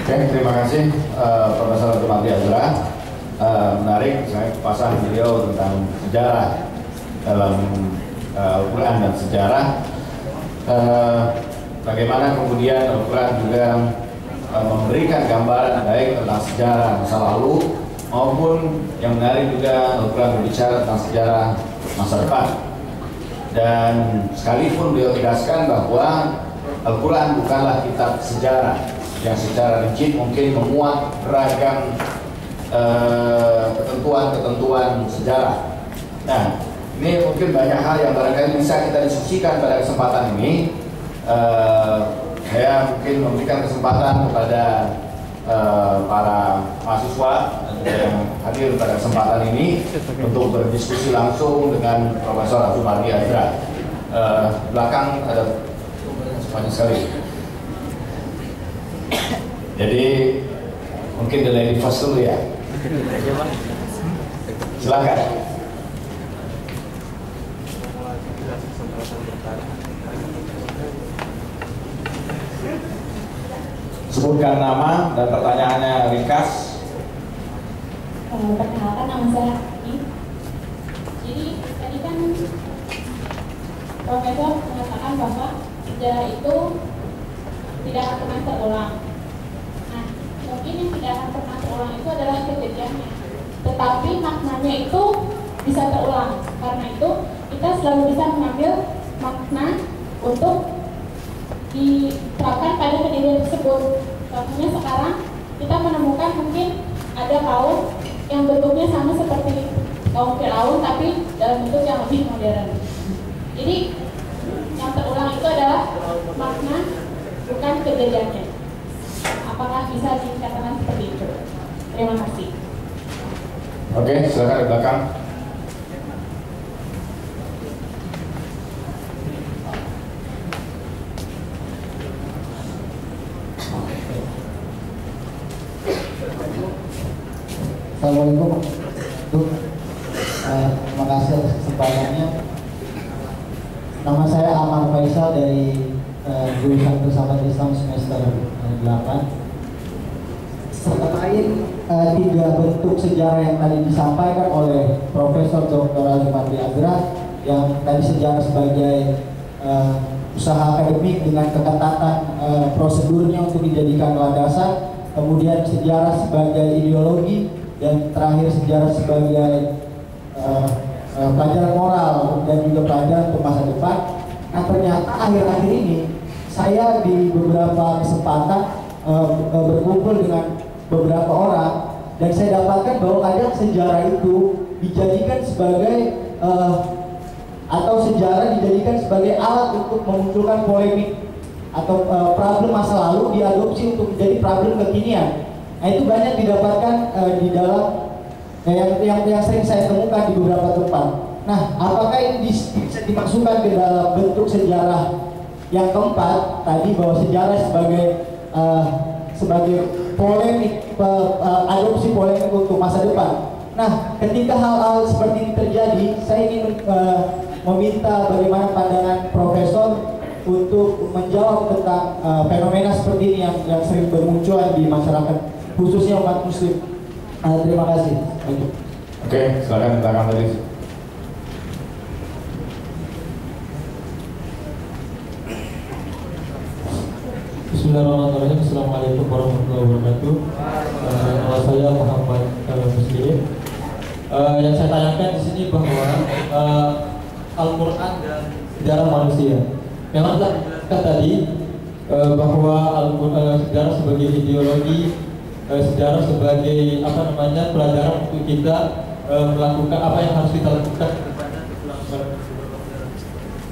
Oke, terima kasih uh, Profesor Tumati Azra. Uh, menarik, saya pasang video tentang sejarah dalam uh, Al-Quran dan sejarah. Uh, bagaimana kemudian Al-Quran juga uh, memberikan gambaran baik tentang sejarah masa lalu maupun yang menarik juga Al-Quran berbicara tentang sejarah masa depan dan sekalipun beliau tegaskan bahwa Al-Quran bukanlah kitab sejarah yang secara rigid mungkin memuat beragam ketentuan-ketentuan uh, sejarah. Nah, ini mungkin banyak hal yang barangkali bisa kita diskusikan pada kesempatan ini. Uh, saya mungkin memberikan kesempatan kepada uh, para mahasiswa yang hadir pada kesempatan ini untuk berdiskusi langsung dengan Profesor Abdul Mardi Azra. Uh, belakang ada banyak sekali. Jadi mungkin the lady first dulu ya. Silakan. Sebutkan nama dan pertanyaannya ringkas. Perkenalkan nama saya Aki. Jadi tadi kan Profesor mengatakan bahwa sejarah itu tidak akan pernah terulang. Mungkin yang tidak akan pernah terulang itu adalah kejadiannya. Tetapi maknanya itu bisa terulang. Karena itu kita selalu bisa mengambil makna untuk diterapkan pada kejadian tersebut. Contohnya sekarang kita menemukan mungkin ada kaum yang bentuknya sama seperti kaum Firaun tapi dalam bentuk yang lebih modern jadi yang terulang itu adalah makna bukan kejadiannya apakah bisa dikatakan seperti itu? Terima kasih. Oke, silakan di belakang. Assalamualaikum. Uh, terima kasih atas kesempatannya. Nama saya Amar Faisal dari uh, jurusan Filsafat Islam semester 8 terkait uh, tiga bentuk sejarah yang tadi disampaikan oleh Profesor Dr. Ali Agra yang tadi sejarah sebagai uh, usaha akademik dengan keketatan uh, prosedurnya untuk dijadikan landasan, kemudian sejarah sebagai ideologi dan terakhir sejarah sebagai uh, uh, pelajaran moral dan juga pelajaran untuk masa depan. Nah ternyata akhir-akhir ini saya di beberapa kesempatan uh, berkumpul dengan beberapa orang dan saya dapatkan bahwa kadang sejarah itu dijadikan sebagai uh, atau sejarah dijadikan sebagai alat untuk memunculkan polemik atau uh, problem masa lalu diadopsi untuk menjadi problem kekinian. Nah itu banyak didapatkan uh, di dalam yang, yang yang sering saya temukan di beberapa tempat. Nah, apakah ini bisa dimasukkan ke dalam bentuk sejarah yang keempat tadi bahwa sejarah sebagai uh, sebagai polemik uh, adopsi polemik untuk masa depan. Nah, ketika hal-hal seperti ini terjadi, saya ingin uh, meminta bagaimana pandangan Profesor untuk menjawab tentang uh, fenomena seperti ini yang, yang sering bermunculan di masyarakat, khususnya umat Muslim. Uh, terima kasih. Oke, okay, silakan belakang tadi. Bismillahirrahmanirrahim. Assalamualaikum warahmatullahi wabarakatuh. Uh, nama saya Muhammad uh, Muslim. Uh, yang saya tanyakan di sini bahwa uh, Al-Quran dan sejarah manusia. Memang tadi uh, bahwa Al-Quran sejarah sebagai ideologi, uh, sejarah sebagai apa namanya pelajaran untuk kita uh, melakukan apa yang harus kita lakukan.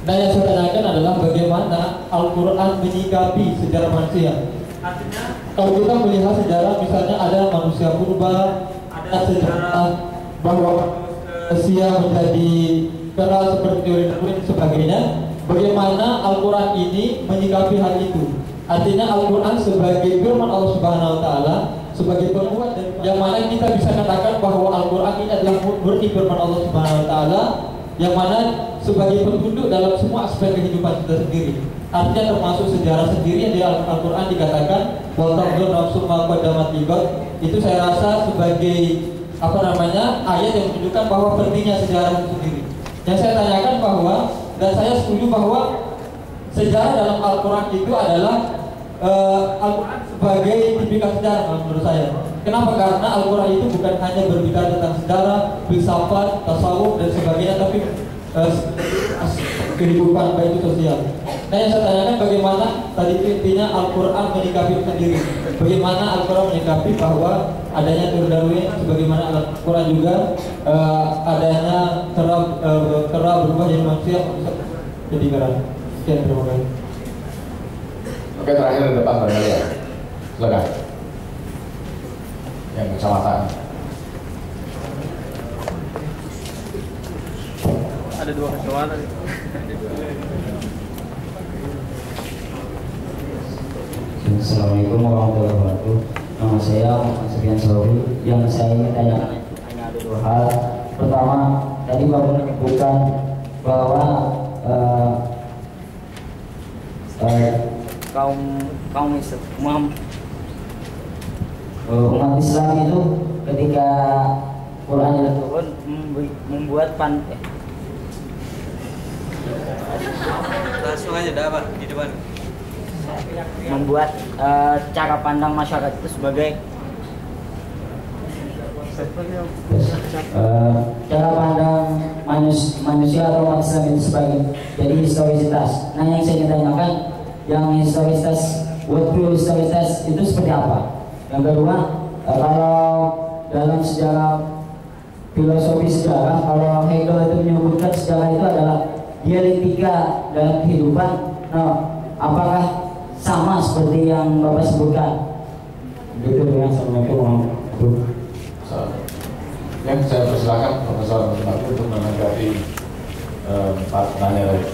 Nah yang saya tanyakan adalah bagaimana Al-Quran menyikapi sejarah manusia? Artinya? Kalau kita melihat sejarah misalnya ada manusia purba Ada sejarah bahwa manusia menjadi keras seperti dan sebagainya. Bagaimana Al-Quran ini menyikapi hal itu? Artinya Al-Quran sebagai firman Allah Subhanahu Wa Taala sebagai penguat yang mana kita bisa katakan bahwa Al-Quran ini adalah murni firman Allah Subhanahu Wa Taala yang mana sebagai petunjuk dalam semua aspek kehidupan kita sendiri. Artinya termasuk sejarah sendiri di Al-Quran dikatakan Waltaqdur nafsu damat Itu saya rasa sebagai apa namanya ayat yang menunjukkan bahwa pentingnya sejarah itu sendiri. Yang saya tanyakan bahwa dan saya setuju bahwa sejarah dalam Al-Quran itu adalah uh, Al-Quran sebagai tipikal sejarah menurut saya. Kenapa? Karena Al-Quran itu bukan hanya berbicara tentang sejarah, filsafat, tasawuf dan sebagainya, tapi uh, kehidupan baik itu sosial. Nah yang saya tanyakan bagaimana tadi intinya Al-Quran menyikapi sendiri. Bagaimana Al-Quran menyikapi bahwa adanya Darwin, sebagaimana Al-Quran juga uh, adanya kerap uh, berubah jadi manusia jadi garam. Sekian terima kasih. Oke terakhir di depan barangkali ya. Silakan. Yang kecamatan. Ada dua kecamatan. Assalamualaikum warahmatullahi wabarakatuh. Nama saya Muhammad Sekian Sauri. Yang saya ingin tanyakan hanya ada dua hal. Pertama, tadi bapak menyebutkan bahwa uh, uh, kaum kaum Islam uh, umat Islam itu ketika Quran yang turun membuat pan eh. langsung aja dah pak di depan membuat uh, cara pandang masyarakat itu sebagai uh, cara pandang manus, manusia atau umat Islam itu sebagai jadi historisitas. Nah yang saya ingin tanyakan yang historisitas what true historisitas itu seperti apa? Yang kedua kalau dalam sejarah filosofi sejarah kalau Hegel itu menyebutkan sejarah itu adalah dialektika dalam kehidupan. Nah, apakah sama seperti yang Bapak sebutkan. Begitu dengan Assalamualaikum warahmatullahi Yang saya persilakan Profesor Mati untuk menanggapi empat pertanyaan tadi.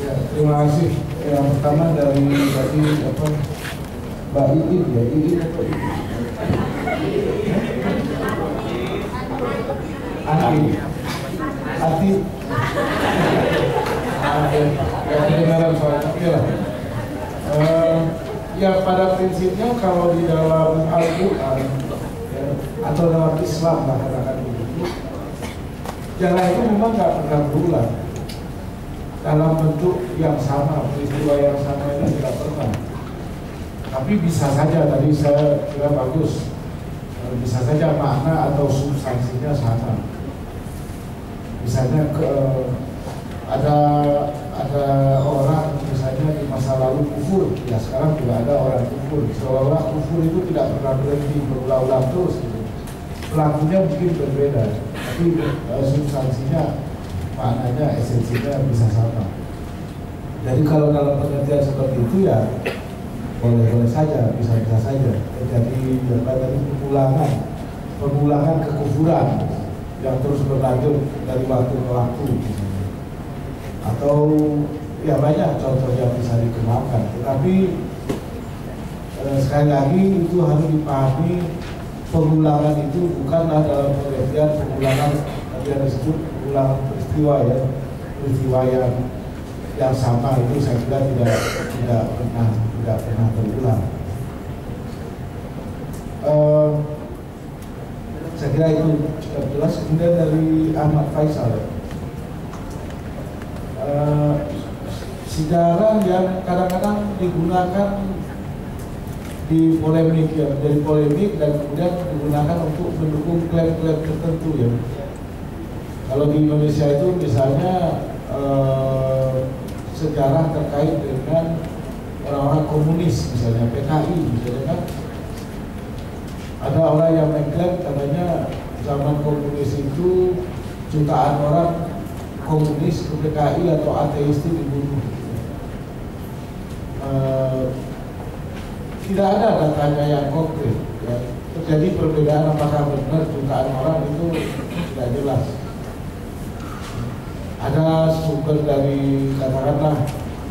Ya, terima kasih. Yang pertama dari tadi apa Mbak Iin ya Iin apa? Ati. Ati. Ya kedengaran soalnya. Oke lah. Uh, ya pada prinsipnya kalau di dalam Al-Quran ya, atau dalam Islam lah katakan begitu jalan itu memang nggak pernah berulang dalam bentuk yang sama peristiwa yang sama ini tidak pernah tapi bisa saja tadi saya kira bagus bisa saja makna atau substansinya sama misalnya ke ada ada orang misalnya di masa lalu kufur, ya sekarang juga ada orang kufur. Seolah-olah kufur itu tidak pernah berhenti berulang-ulang terus. Gitu. Pelakunya mungkin berbeda, tapi uh, substansinya, maknanya, esensinya bisa sama. Jadi kalau dalam pengertian seperti itu ya boleh-boleh saja, bisa-bisa saja terjadi apa tadi pengulangan, pengulangan kekufuran yang terus berlanjut dari waktu ke waktu. Atau ya banyak contoh yang bisa dikembangkan. Tetapi eh, sekali lagi itu harus dipahami pengulangan itu bukanlah dalam pengertian pengulangan tadi yang disebut pengulangan peristiwa ya peristiwa yang yang sama itu saya kira tidak tidak pernah tidak pernah berulang. Eh, saya kira itu cukup jelas. Kemudian dari Ahmad Faisal, Eh, sejarah yang kadang-kadang digunakan di polemik ya, dari polemik dan kemudian digunakan untuk mendukung klaim-klaim tertentu ya. Kalau di Indonesia itu misalnya eh, sejarah terkait dengan orang-orang komunis misalnya PKI misalnya kan ada orang yang mengklaim katanya zaman komunis itu jutaan orang komunis ke PKI atau ateis itu dibunuh. Eh, tidak ada datanya yang konkret. Ya. Terjadi perbedaan apakah benar jutaan orang itu tidak jelas. Ada sumber dari katakanlah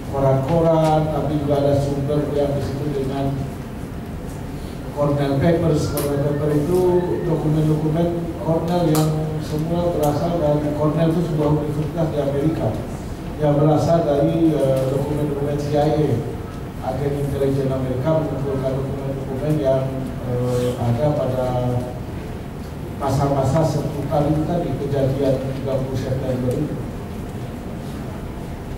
koran-koran, tapi juga ada sumber yang disebut dengan Cornell Papers. Cornell Paper itu dokumen-dokumen Cornell yang semua berasal dari Cornell itu sebuah universitas di Amerika yang berasal dari eh, dokumen-dokumen CIA. Agen intelijen Amerika mengumpulkan dokumen-dokumen yang eh, ada pada masa-masa seputar itu tadi kejadian 30 September itu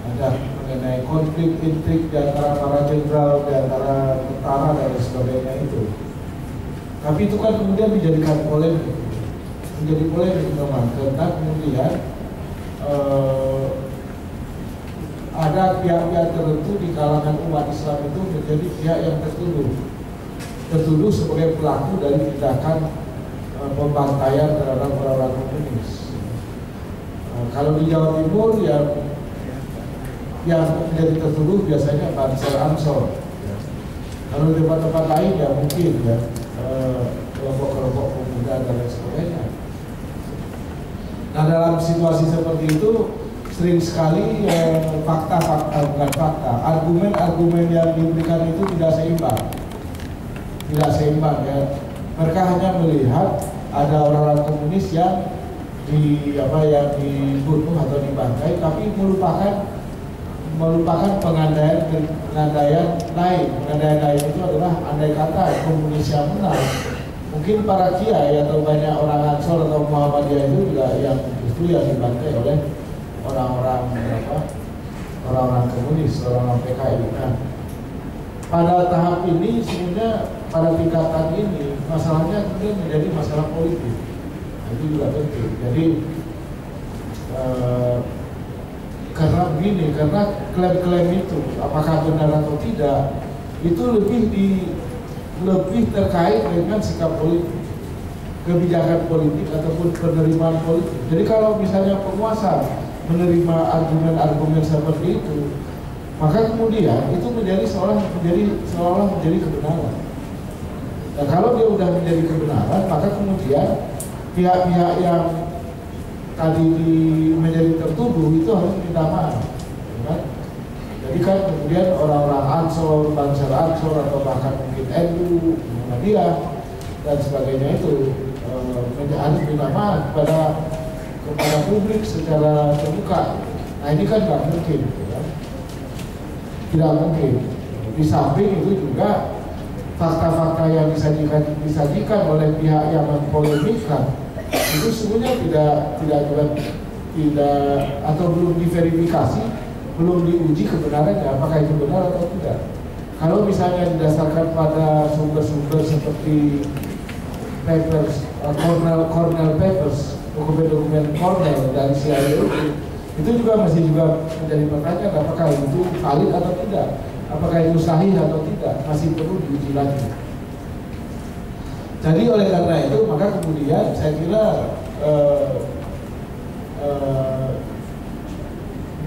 ada mengenai konflik intrik di antara para jenderal, di antara tentara dan sebagainya itu. Tapi itu kan kemudian dijadikan polemik, menjadi polemik memang karena kemudian eh, ada pihak-pihak tertentu di kalangan umat Islam itu menjadi pihak yang tertuduh, tertuduh sebagai pelaku dari tindakan eh, pembantaian terhadap orang-orang komunis. Eh, kalau di Jawa Timur ya yang menjadi tertuduh biasanya Banser Ansor. Kalau di tempat-tempat lain ya mungkin ya eh, kelompok-kelompok pemuda dan lain sebagainya. Nah dalam situasi seperti itu sering sekali eh, fakta-fakta bukan fakta, argumen-argumen yang diberikan itu tidak seimbang, tidak seimbang ya. Mereka hanya melihat ada orang-orang komunis yang di apa yang dibunuh atau dibantai, tapi melupakan melupakan pengandaian pengandaian lain. Pengandaian lain itu adalah andai kata komunis yang menang. Mungkin para kiai atau banyak orang Ansor atau Muhammadiyah itu juga yang justru yang dibantai oleh orang-orang apa orang-orang komunis, orang-orang PKI. Nah, pada tahap ini sebenarnya pada tingkatan ini masalahnya kemudian menjadi masalah politik. Nah, itu juga penting. Jadi eh, karena begini, karena klaim-klaim itu apakah benar atau tidak itu lebih di lebih terkait dengan sikap politik, kebijakan politik ataupun penerimaan politik. Jadi kalau misalnya penguasa menerima argumen-argumen seperti itu, maka kemudian itu menjadi seolah menjadi seolah menjadi kebenaran. Dan kalau dia sudah menjadi kebenaran, maka kemudian pihak-pihak yang tadi di menjadi tertuduh itu harus minta maaf ya kan? Jadi kan kemudian orang-orang Ansor, Bansar Ansor atau bahkan mungkin NU, Muhammadiyah dan sebagainya itu eh, harus minta maaf kepada kepada publik secara terbuka nah ini kan nggak mungkin ya. tidak mungkin di samping itu juga fakta-fakta yang disajikan disajikan oleh pihak yang mempolemikkan itu tidak tidak tidak tidak atau belum diverifikasi, belum diuji kebenarannya apakah itu benar atau tidak. Kalau misalnya didasarkan pada sumber-sumber seperti papers, uh, Cornell Cornell papers, dokumen-dokumen Cornell dan CIA itu, juga masih juga menjadi pertanyaan apakah itu valid atau tidak, apakah itu sahih atau tidak, masih perlu diuji lagi. Jadi oleh karena itu maka kemudian saya kira eh, eh,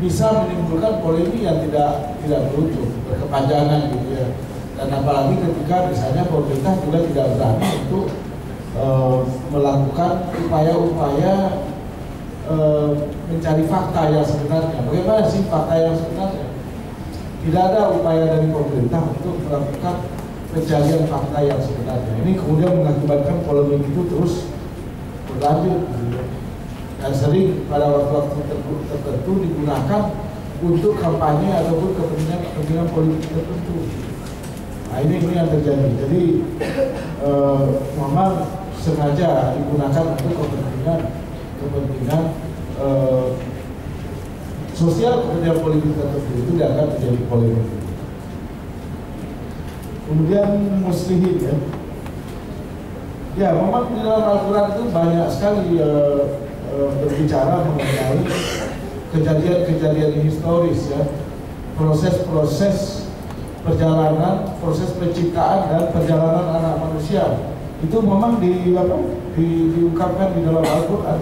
bisa menimbulkan polemik yang tidak tidak berujung berkepanjangan gitu ya dan apalagi ketika misalnya pemerintah juga tidak berani untuk eh, melakukan upaya-upaya eh, mencari fakta yang sebenarnya bagaimana sih fakta yang sebenarnya tidak ada upaya dari pemerintah untuk melakukan pencarian fakta yang sebenarnya. Ini kemudian mengakibatkan polemik itu terus berlanjut. Dan sering pada waktu-waktu tertentu- digunakan untuk kampanye ataupun kepentingan-kepentingan politik tertentu. Nah ini ini yang terjadi. Jadi eh, memang sengaja digunakan untuk kepentingan kepentingan eh, sosial kepentingan politik tertentu itu tidak akan menjadi polemik. Kemudian muslimin ya. Ya, memang di dalam Al-Quran itu banyak sekali eh, eh, berbicara mengenai kejadian-kejadian historis ya, proses-proses perjalanan, proses penciptaan dan perjalanan anak manusia. Itu memang di, apa, di, diungkapkan di dalam Al-Quran.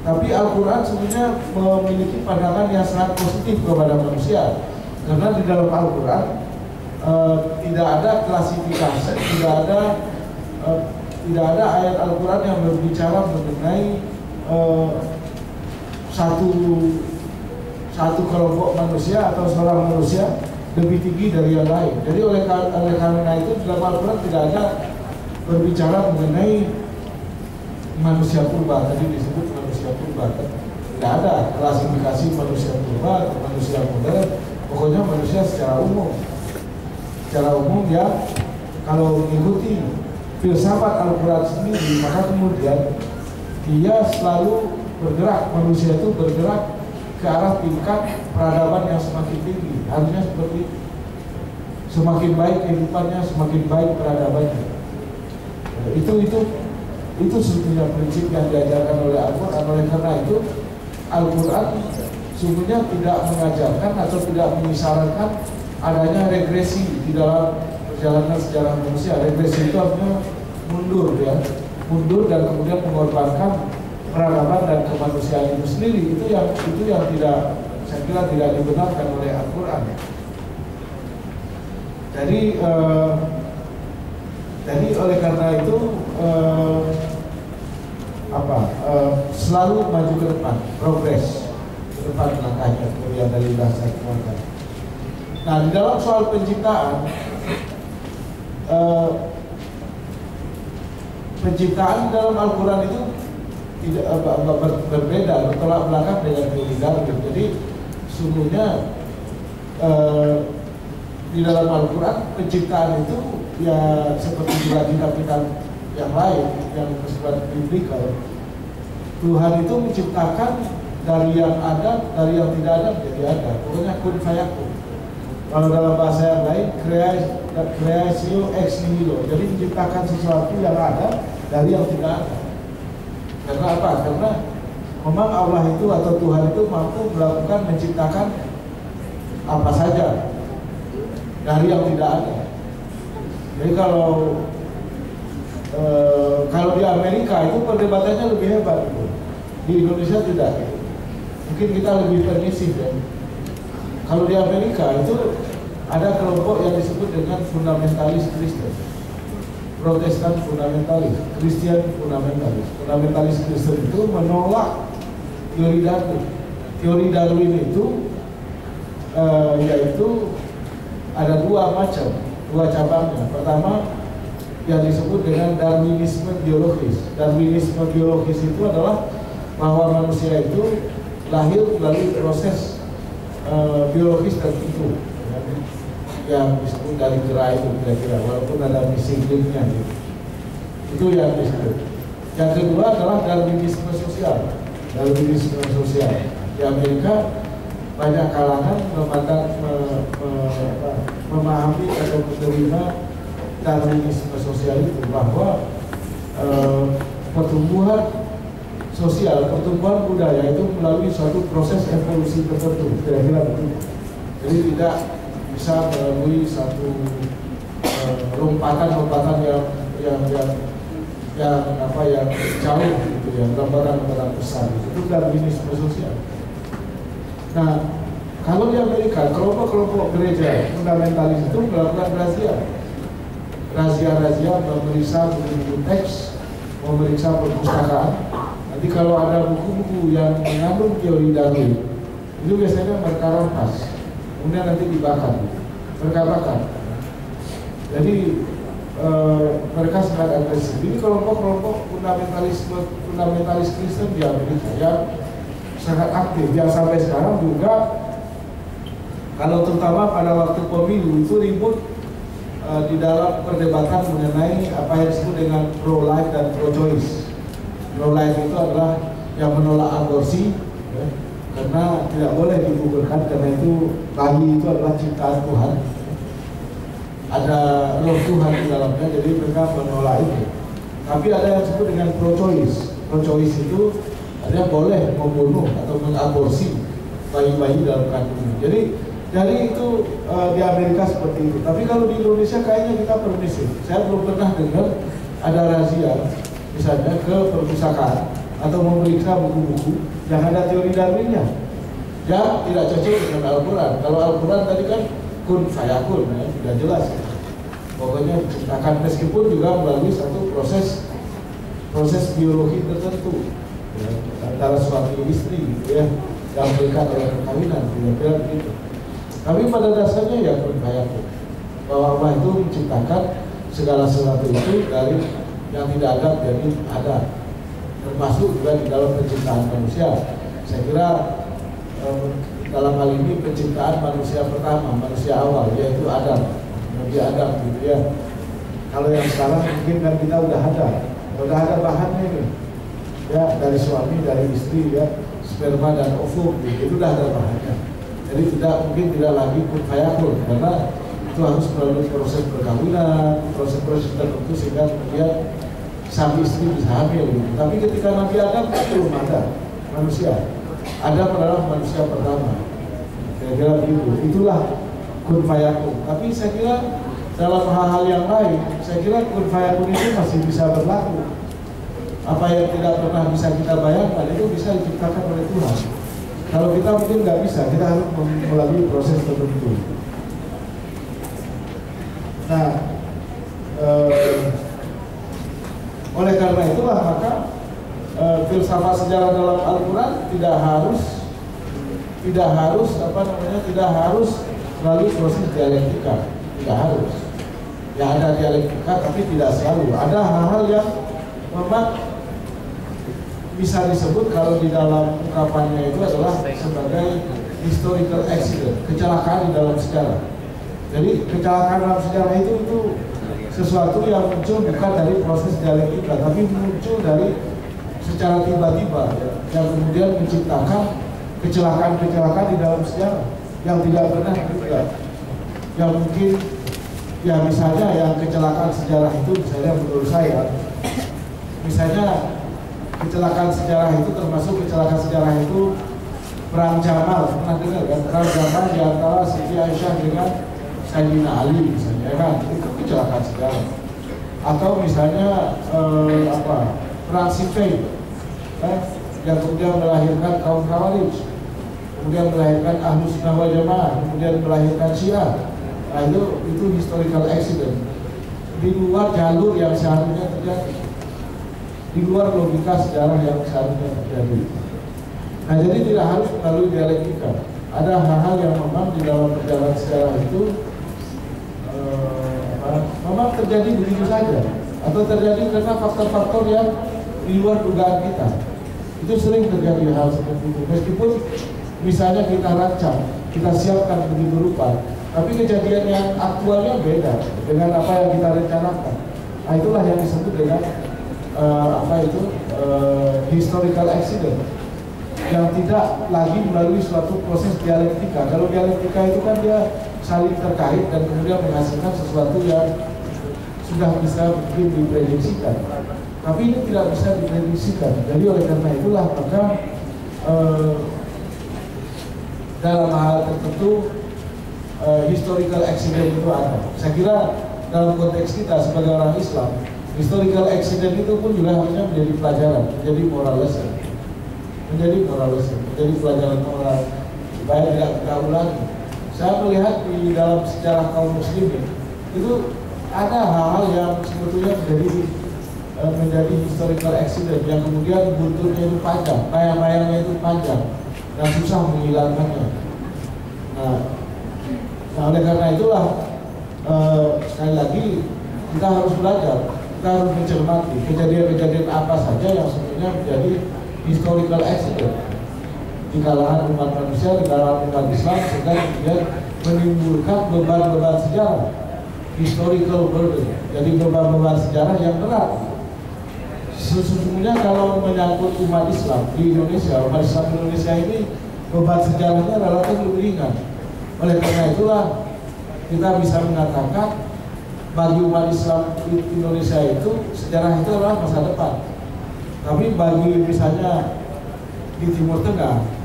Tapi Al-Quran sebenarnya memiliki pandangan yang sangat positif kepada manusia. Karena di dalam Al-Quran eh, tidak ada klasifikasi, tidak ada eh, tidak ada ayat Al-Quran yang berbicara mengenai eh, satu satu kelompok manusia atau seorang manusia lebih tinggi dari yang lain. Jadi oleh, oleh karena itu dalam Al-Quran tidak ada berbicara mengenai manusia purba. Tadi disebut manusia purba. Tidak ada klasifikasi manusia purba atau manusia modern. Pokoknya manusia secara umum. Secara umum ya kalau mengikuti filsafat Al-Quran sendiri maka kemudian dia selalu bergerak manusia itu bergerak ke arah tingkat peradaban yang semakin tinggi. Harusnya seperti semakin baik kehidupannya semakin baik peradabannya. Itu itu itu sebetulnya prinsip yang diajarkan oleh Al-Quran. Oleh karena itu Al-Quran sungguhnya tidak mengajarkan atau tidak mengisyaratkan adanya regresi di dalam perjalanan sejarah manusia regresi itu artinya mundur ya. Mundur dan kemudian mengorbankan peradaban dan kemanusiaan itu sendiri. Itu yang itu yang tidak saya kira tidak dibenarkan oleh Al-Quran. Jadi eh, jadi oleh karena itu eh, apa eh, selalu maju ke depan, progres ke depan langkahnya. Kemudian dari bahasa keluarga. Nah di dalam soal penciptaan eh, penciptaan dalam Al-Quran itu tidak eh, ber- ber- ber- berbeda bertolak belakang dengan teori. Jadi sungguhnya eh, di dalam Al-Quran penciptaan itu ya seperti juga kitab-kitab yang lain yang bersifat biblikal Tuhan itu menciptakan dari yang ada dari yang tidak ada menjadi ada. Pokoknya kun fayakun kalau dalam bahasa yang lain creatio ex nihilo jadi menciptakan sesuatu yang ada dari yang tidak ada karena apa? karena memang Allah itu atau Tuhan itu mampu melakukan menciptakan apa saja dari yang tidak ada. Jadi kalau eh, kalau di Amerika itu perdebatannya lebih hebat. Di Indonesia tidak. Mungkin kita lebih permisif ya. Kalau di Amerika itu ada kelompok yang disebut dengan fundamentalis Kristen. Protestan fundamentalis, Kristen fundamentalis. Fundamentalis Kristen itu menolak teori Darwin. Teori Darwin itu eh, yaitu ada dua macam, dua cabangnya. Pertama yang disebut dengan Darwinisme biologis. Darwinisme biologis itu adalah bahwa manusia itu lahir melalui proses eh, biologis tertentu ya, yang disebut dari gerai itu kira-kira, walaupun ada misinknya gitu. Itu yang disebut. Yang kedua adalah Darwinisme sosial. Darwinisme sosial di Amerika banyak kalangan memandang me- me- apa, memahami atau menerima Darwinisme sosial itu bahwa eh, pertumbuhan sosial, pertumbuhan budaya itu melalui suatu proses evolusi tertentu, kira-kira begitu. Jadi tidak bisa melalui satu eh, lompatan-lompatan yang yang yang yang apa yang jauh gitu ya, lompatan-lompatan besar. Itu Darwinisme sosial. Nah, kalau di Amerika, kelompok-kelompok gereja fundamentalis itu melakukan razia. Razia-razia memeriksa buku-buku teks, memeriksa perpustakaan. Nanti kalau ada buku-buku yang mengandung teori Darwin, itu biasanya mereka rampas. kemudian nanti dibakar, mereka bakar. Jadi eh, mereka sangat agresif. Ini kelompok-kelompok fundamentalisme fundamentalis Kristen di Amerika yang sangat aktif, yang sampai sekarang juga kalau terutama pada waktu pemilu itu ribut uh, di dalam perdebatan mengenai apa yang disebut dengan pro life dan pro choice. Pro life itu adalah yang menolak aborsi ya, karena tidak boleh digugurkan karena itu bayi itu adalah ciptaan Tuhan. Ada roh Tuhan di dalamnya, jadi mereka menolak itu. Tapi ada yang disebut dengan pro choice. Pro choice itu ada boleh membunuh atau mengaborsi bayi-bayi dalam kandungan. Jadi jadi itu uh, di Amerika seperti itu. Tapi kalau di Indonesia kayaknya kita permisif. Saya belum pernah dengar ada razia misalnya ke perpustakaan atau memeriksa buku-buku yang ada teori Darwinnya yang tidak cocok dengan Al-Quran. Kalau Al-Quran tadi kan kun fayakun, ya, sudah jelas. Pokoknya diciptakan meskipun juga melalui satu proses proses biologi tertentu ya, antara suami istri gitu ya yang berikan oleh perkawinan kira-kira begitu. Tapi pada dasarnya ya kun bahwa Allah itu menciptakan segala sesuatu itu dari yang tidak ada jadi ada. Termasuk juga di dalam penciptaan manusia. Saya kira dalam hal ini penciptaan manusia pertama, manusia awal yaitu Adam, Nabi Adam gitu ya. Kalau yang sekarang mungkin kan kita udah ada, udah ada bahannya ini, ya dari suami, dari istri ya, sperma dan ovum, gitu, itu udah ada bahannya. Jadi tidak mungkin tidak lagi fayakun. Karena itu harus melalui proses perkawinan, proses-proses tertentu sehingga kemudian sang istri bisa hamil. Tapi ketika Nabi Adam kan belum ada manusia. Adam adalah manusia pertama. Kira-kira begitu. Itulah kun fayakun. Tapi saya kira dalam hal-hal yang lain, saya kira kun fayakun itu masih bisa berlaku. Apa yang tidak pernah bisa kita bayangkan itu bisa diciptakan oleh Tuhan. Kalau kita mungkin nggak bisa, kita harus melalui proses tertentu. Nah, eh, oleh karena itulah maka eh, filsafat sejarah dalam Al-Quran tidak harus tidak harus apa namanya tidak harus melalui proses dialektika, tidak harus. Ya ada dialektika tapi tidak selalu. Ada hal-hal yang memang bisa disebut kalau di dalam ungkapannya itu adalah sebagai historical accident, kecelakaan di dalam sejarah. Jadi kecelakaan dalam sejarah itu itu sesuatu yang muncul bukan dari proses dialektika, tapi muncul dari secara tiba-tiba yang kemudian menciptakan kecelakaan-kecelakaan di dalam sejarah yang tidak pernah juga. Yang mungkin ya misalnya yang kecelakaan sejarah itu misalnya menurut saya misalnya kecelakaan sejarah itu termasuk kecelakaan sejarah itu perang Jamal pernah dengar kan perang Jamal di antara Siti Aisyah dengan Sayyidina Ali misalnya kan itu kecelakaan sejarah atau misalnya eh, apa Siffin eh, yang kemudian melahirkan kaum Khawarij kemudian melahirkan Ahlus Sunnah wal Jamaah kemudian melahirkan Syiah nah itu itu historical accident di luar jalur yang seharusnya terjadi di luar logika sejarah yang seharusnya terjadi. Nah jadi tidak harus melalui dialektika. Ada hal-hal yang memang di dalam perjalanan sejarah itu terjadi begitu saja atau terjadi karena faktor-faktor yang di luar dugaan kita. Itu sering terjadi hal seperti itu. Meskipun misalnya kita rancang, kita siapkan begitu rupa, tapi kejadian yang aktualnya beda dengan apa yang kita rencanakan. Nah itulah yang disebut dengan uh, apa itu uh, historical accident yang tidak lagi melalui suatu proses dialektika. Kalau dialektika itu kan dia saling terkait dan kemudian menghasilkan sesuatu yang sudah bisa mungkin diprediksikan. Tapi ini tidak bisa diprediksikan. Jadi oleh karena itulah maka uh, dalam hal tertentu uh, historical accident itu ada. Saya kira dalam konteks kita sebagai orang Islam historical accident itu pun juga harusnya menjadi pelajaran, menjadi moral lesson, menjadi moral lesson, menjadi pelajaran moral supaya tidak kita ulangi. Saya melihat di dalam sejarah kaum muslimin itu ada hal-hal yang sebetulnya menjadi eh, menjadi historical accident yang kemudian buntutnya itu panjang, bayang-bayangnya itu panjang dan susah menghilangkannya. Nah, Nah oleh karena itulah eh, sekali lagi kita harus belajar, kita harus mencermati kejadian-kejadian apa saja yang sebenarnya menjadi historical accident di kalangan umat manusia, di kalangan umat Islam sehingga kemudian menimbulkan beban-beban sejarah historical burden jadi beban-beban sejarah yang berat. Sesungguhnya kalau menyangkut umat Islam di Indonesia umat Islam Indonesia ini beban sejarahnya relatif lebih ringan. Oleh karena itulah kita bisa mengatakan bagi umat Islam di Indonesia itu sejarah itu adalah masa depan. Tapi bagi misalnya di Timur Tengah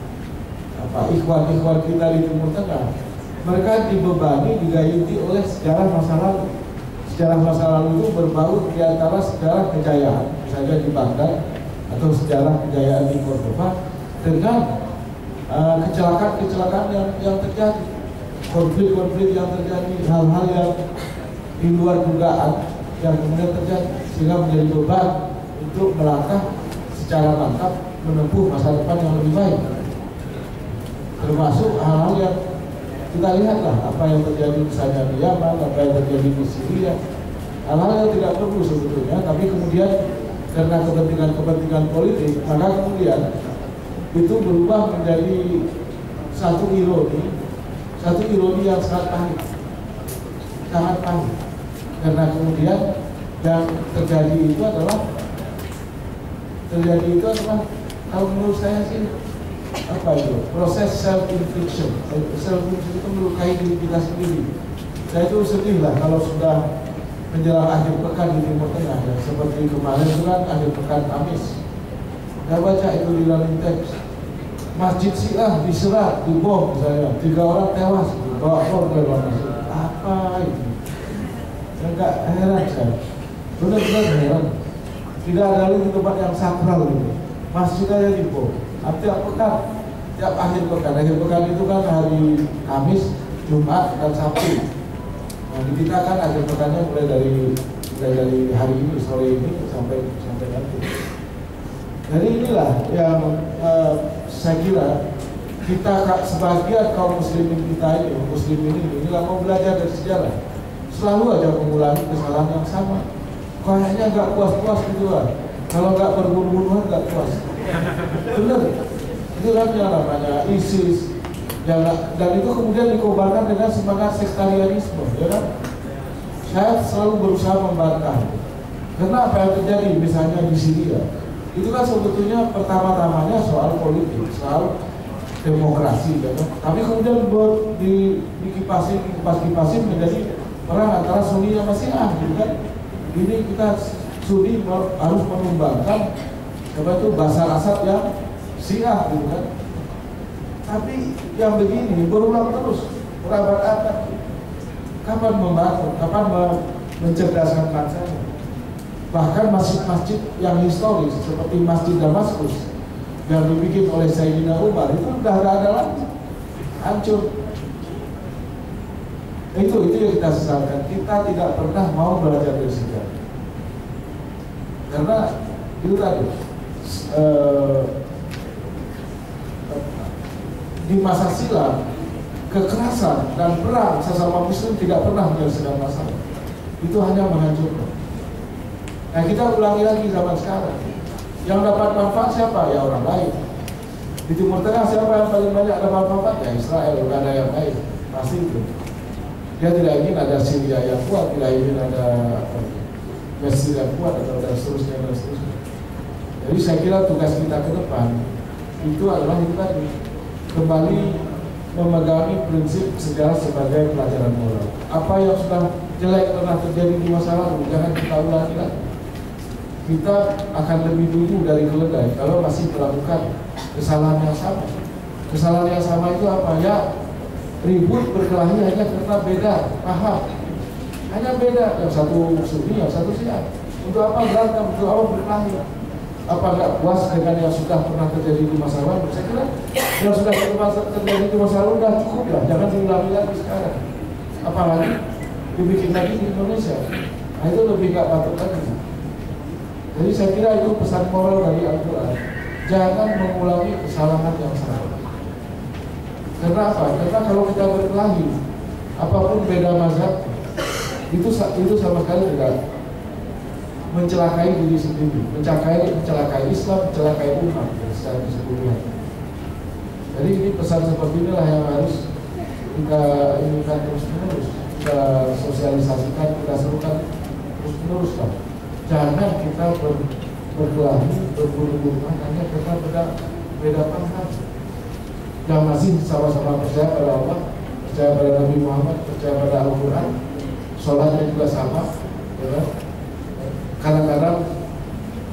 apa ikhwan-ikhwan kita di Timur Tengah mereka dibebani digayuti oleh sejarah masa lalu. Sejarah masa lalu itu berbaut di antara sejarah kejayaan. Misalnya di Baghdad atau sejarah kejayaan di Cordoba dengan uh, kecelakaan-kecelakaan yang, yang terjadi. Konflik-konflik yang terjadi hal-hal yang di luar dugaan yang kemudian terjadi sehingga menjadi beban untuk melangkah secara mantap menempuh masa depan yang lebih baik. Termasuk hal-hal yang kita lihatlah apa yang terjadi misalnya di Yaman, apa yang terjadi di Syria. Hal-hal yang tidak perlu sebetulnya tapi kemudian karena kepentingan-kepentingan politik maka kemudian itu berubah menjadi satu ironi satu ironi yang sangat pahit sangat pahit karena kemudian yang terjadi itu adalah terjadi itu adalah kalau menurut saya sih apa itu? Proses self infliction self infliction itu melukai diri kita sendiri. Saya itu sedih lah kalau sudah menjelang akhir pekan di Timur Tengah ya. Seperti kemarin itu kan akhir pekan Kamis. Saya baca itu di lalu teks masjid Syiah diserang dibom misalnya. Tiga orang tewas bawa korban ke masjid. Apa itu? Saya nggak heran saya. Benar-benar heran. Tidak ada lagi tempat yang sakral gitu masjid aja dibom. Tiap pekan tiap akhir pekan. Akhir pekan itu kan hari Kamis Jumat dan Sabtu. Nah di kita kan akhir pekannya mulai dari mulai dari hari ini sore ini sampai sampai nanti. Jadi inilah yang eh, saya kira kita sebagian kaum muslimin kita ini muslimin ini inilah mau belajar dari sejarah. Selalu aja mengulangi kesalahan yang sama. Kayaknya nggak puas-puas gitu lah kalau nggak berbunuh-bunuhan nggak puas. Benar yang namanya ISIS. Yang dan itu kemudian dikobarkan dengan semangat sektarianisme ya kan? Saya selalu berusaha membantah. Karena apa yang terjadi? Misalnya di Syria. Itu kan sebetulnya pertama-tamanya soal politik soal demokrasi ya kan? tapi kemudian ber, di, dikipasin kipas-kipasin menjadi perang antara Sunni sama Syiah gitu kan? Ini kita Sunni harus menumbangkan apa itu Basar Asad yang Syiah gitu kan. Tapi yang begini berulang terus berabad-abad kapan membangun kapan mencerdaskan bangsa bahkan masjid-masjid yang historis seperti Masjid Damaskus yang dibikin oleh Sayyidina Umar itu udah gak ada lagi. Hancur. Itu itu yang kita sesalkan. Kita tidak pernah mau belajar dari sejarah. Karena itu tadi eh, di masa silam kekerasan dan perang sesama muslim tidak pernah menyelesaikan masalah itu hanya menghancurkan. Nah kita ulangi lagi zaman sekarang. Yang dapat manfaat siapa? Ya orang lain. Di Timur Tengah siapa yang paling banyak dapat manfaat? Ya Israel bukan ada yang lain. Pasti itu. Dia tidak ingin ada Syria yang kuat tidak ingin ada Mesir yang kuat atau dan seterusnya dan seterusnya. Jadi saya kira tugas kita ke depan itu adalah itu tadi kembali memegangi prinsip sejarah sebagai pelajaran moral. Apa yang sudah jelek pernah terjadi di masa lalu jangan kita ulangi lagi. Kita akan lebih dulu dari keledai kalau masih melakukan kesalahan yang sama. Kesalahan yang sama itu apa ya? Ribut berkelahi hanya karena beda paham. Hanya beda yang satu sunni, yang satu syiah. Untuk apa berantem? Untuk apa berkelahi? Apa nggak puas dengan yang sudah pernah terjadi di masa lalu? Saya kira yang sudah terjadi di masa lalu sudah cukup lah, jangan diulangi lagi sekarang. Apalagi dibikin lagi di Indonesia, nah itu lebih nggak patut lagi. Jadi saya kira itu pesan moral dari Al-Quran. Jangan mengulangi kesalahan yang sama. Karena apa? Karena kalau kita berkelahi, apa pun beda mazhab itu itu sama sekali tidak mencelakai diri sendiri, mencelakai mencelakai Islam, mencelakai umat secara keseluruhan. Jadi ini pesan seperti inilah yang harus kita inikan terus menerus, kita sosialisasikan, kita serukan terus menerus lah. Jangan kita ber, berkelahi, berburu-buru hanya kita beda beda paham. Yang masih sama-sama percaya pada Allah, percaya pada Nabi Muhammad, percaya pada Al-Quran, sholatnya juga sama, ya kan? Kadang-kadang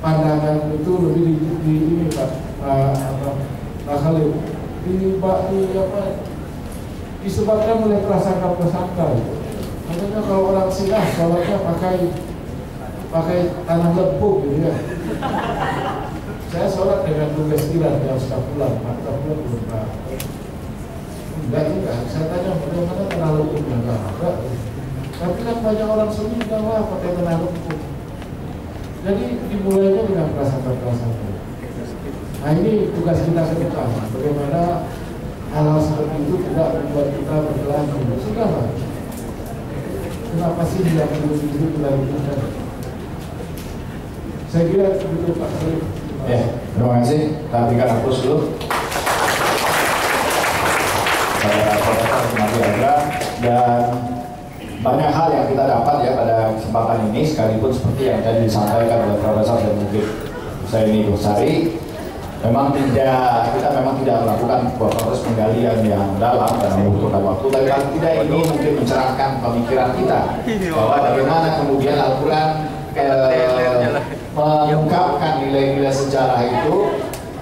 pandangan itu lebih di, di ini pak Pak apa Pak di pak di apa disebabkan oleh prasangka-prasangka. Makanya kalau orang Syiah sholatnya pakai pakai tanah lempung gitu ya. Saya sholat dengan tugas iran yang sudah pulang, maka pulang belum Enggak juga, saya tanya bagaimana tanah lempungnya enggak. Tapi kan banyak orang sunni bilang lah pakai tanah lempung. Jadi dimulainya dengan prasangka-prasangka. Nah ini tugas kita ke depan. Bagaimana hal-hal seperti itu tidak membuat kita berkelahi. Sudahlah. Kenapa sih yang dulu itu kita lakukan? Saya kira begitu Pak Salim. Ya, terima kasih. Kita berikan hapus dulu. Saya dan banyak hal yang kita dapat ya pada kesempatan ini sekalipun seperti yang tadi disampaikan oleh Profesor dan mungkin saya ini Sari memang tidak kita memang tidak melakukan proses penggalian yang dalam dan membutuhkan waktu tapi paling tidak ini mungkin mencerahkan pemikiran kita bahwa bagaimana kemudian Al-Quran eh, mengungkapkan nilai-nilai sejarah itu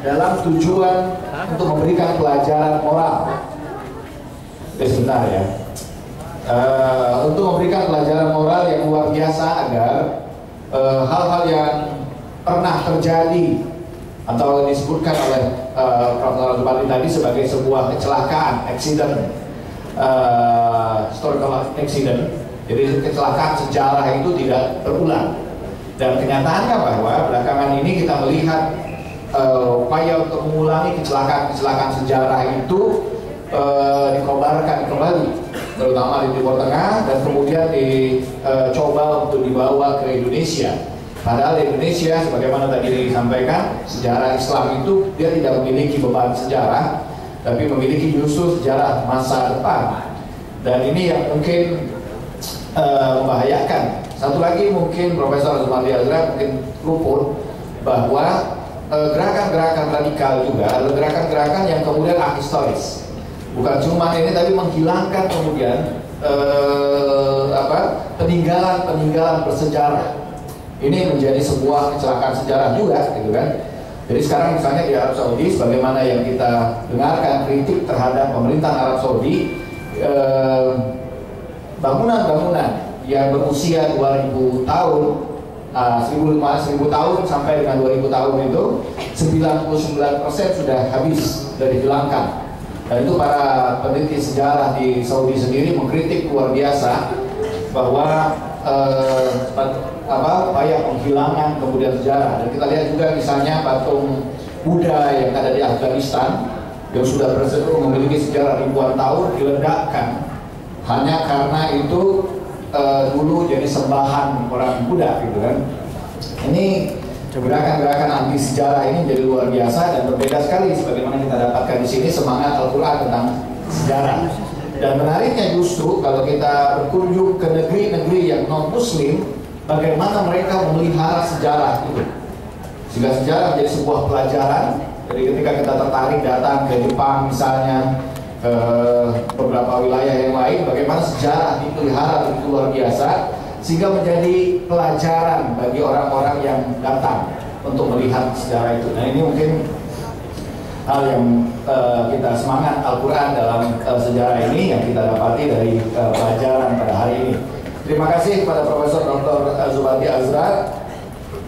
dalam tujuan untuk memberikan pelajaran moral. Eh, sebentar ya. Eh, untuk memberikan pelajaran moral yang luar biasa agar eh, hal-hal yang pernah terjadi atau disebutkan oleh uh, Prof. Zubali tadi sebagai sebuah kecelakaan, accident, uh, historical accident. Jadi kecelakaan sejarah itu tidak terulang. Dan kenyataannya bahwa belakangan ini kita melihat uh, upaya untuk mengulangi kecelakaan-kecelakaan sejarah itu uh, dikobarkan kembali, terutama di Timur Tengah dan kemudian dicoba untuk dibawa ke Indonesia. Padahal di Indonesia, sebagaimana tadi disampaikan, sejarah Islam itu dia tidak memiliki beban sejarah, tapi memiliki justru sejarah masa depan. Dan ini yang mungkin uh, membahayakan. Satu lagi mungkin Profesor Zumandi Azra mungkin luput bahwa gerakan-gerakan uh, radikal juga adalah gerakan-gerakan yang kemudian ahistoris. Bukan cuma ini tapi menghilangkan kemudian uh, apa peninggalan-peninggalan bersejarah. Ini menjadi sebuah kecelakaan sejarah juga gitu kan? Jadi sekarang misalnya di Arab Saudi sebagaimana yang kita dengarkan kritik terhadap pemerintah Arab Saudi bangunan-bangunan eh, yang berusia 2000 tahun uh, 1500 1000 tahun sampai dengan 2000 tahun itu 99% sudah habis dari dihilangkan dan itu para peneliti sejarah di Saudi sendiri mengkritik luar biasa bahwa eh, apa upaya penghilangan kemudian sejarah. Dan kita lihat juga misalnya patung Buddha yang ada di Afghanistan yang sudah berseru memiliki sejarah ribuan tahun diledakkan hanya karena itu eh, dulu jadi sembahan orang Buddha gitu kan. Ini gerakan-gerakan anti sejarah ini menjadi luar biasa dan berbeda sekali sebagaimana kita dapatkan di sini semangat Al-Quran tentang sejarah dan menariknya justru kalau kita berkunjung ke negeri-negeri yang non muslim, bagaimana mereka memelihara sejarah itu. Sehingga sejarah menjadi sebuah pelajaran. Jadi ketika kita tertarik datang ke Jepang misalnya, ke beberapa wilayah yang lain, bagaimana sejarah dipelihara begitu luar biasa, sehingga menjadi pelajaran bagi orang-orang yang datang untuk melihat sejarah itu. Nah ini mungkin hal yang uh, kita semangat Al-Quran dalam uh, sejarah ini yang kita dapati dari uh, pelajaran pada hari ini. Terima kasih kepada Profesor Dr. Zubati Azra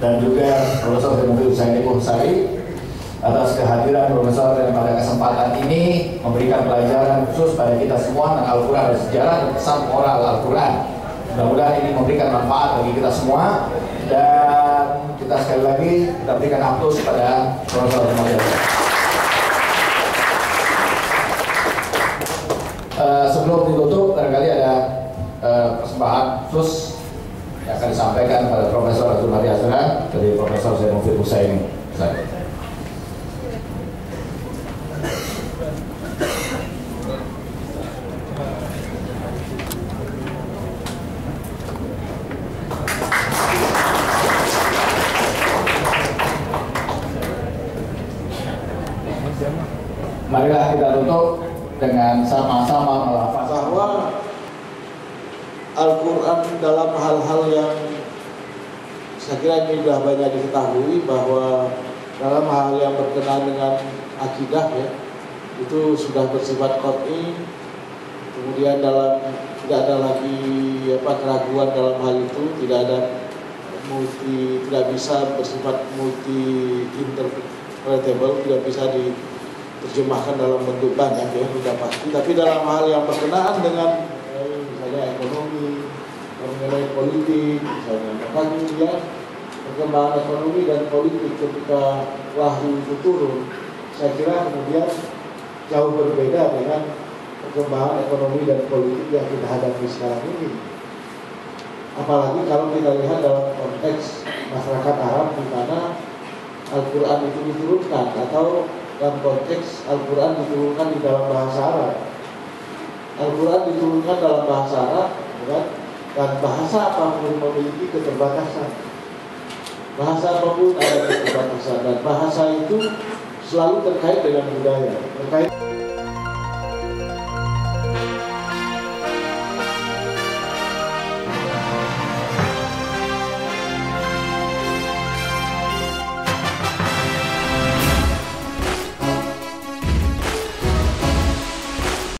dan juga Profesor Demobil Hussein Sari atas kehadiran Profesor dan pada kesempatan ini memberikan pelajaran khusus pada kita semua tentang Al-Quran dan sejarah dan pesan moral Al-Quran. Mudah-mudahan ini memberikan manfaat bagi kita semua dan kita sekali lagi kita berikan aplaus kepada Demobil. Uh, sebelum ditutup barangkali ada tambahan khusus yang akan disampaikan pada Profesor Abdul Azra dari Profesor Zainul Husaini. Saya. Marilah kita tutup dengan sama-sama melafaz bahwa Al-Quran dalam hal-hal yang saya kira ini sudah banyak diketahui bahwa dalam hal yang berkenaan dengan akidah ya itu sudah bersifat qat'i kemudian dalam tidak ada lagi apa keraguan dalam hal itu tidak ada multi tidak bisa bersifat multi interpretable tidak bisa diterjemahkan dalam bentuk banyak ya sudah pasti. Tapi dalam hal yang berkenaan dengan eh, misalnya ekonomi mengenai politik misalnya maka kemudian perkembangan ekonomi dan politik ketika wahyu itu turun saya kira kemudian jauh berbeda dengan perkembangan ekonomi dan politik yang kita hadapi sekarang ini apalagi kalau kita lihat dalam konteks masyarakat Arab di mana Al-Quran itu diturunkan atau dalam konteks Al-Quran diturunkan di dalam bahasa Arab Al-Quran diturunkan dalam bahasa Arab kan? dan bahasa apa pun memiliki keterbatasan bahasa apa pun ada keterbatasan dan bahasa itu selalu terkait dengan budaya terkait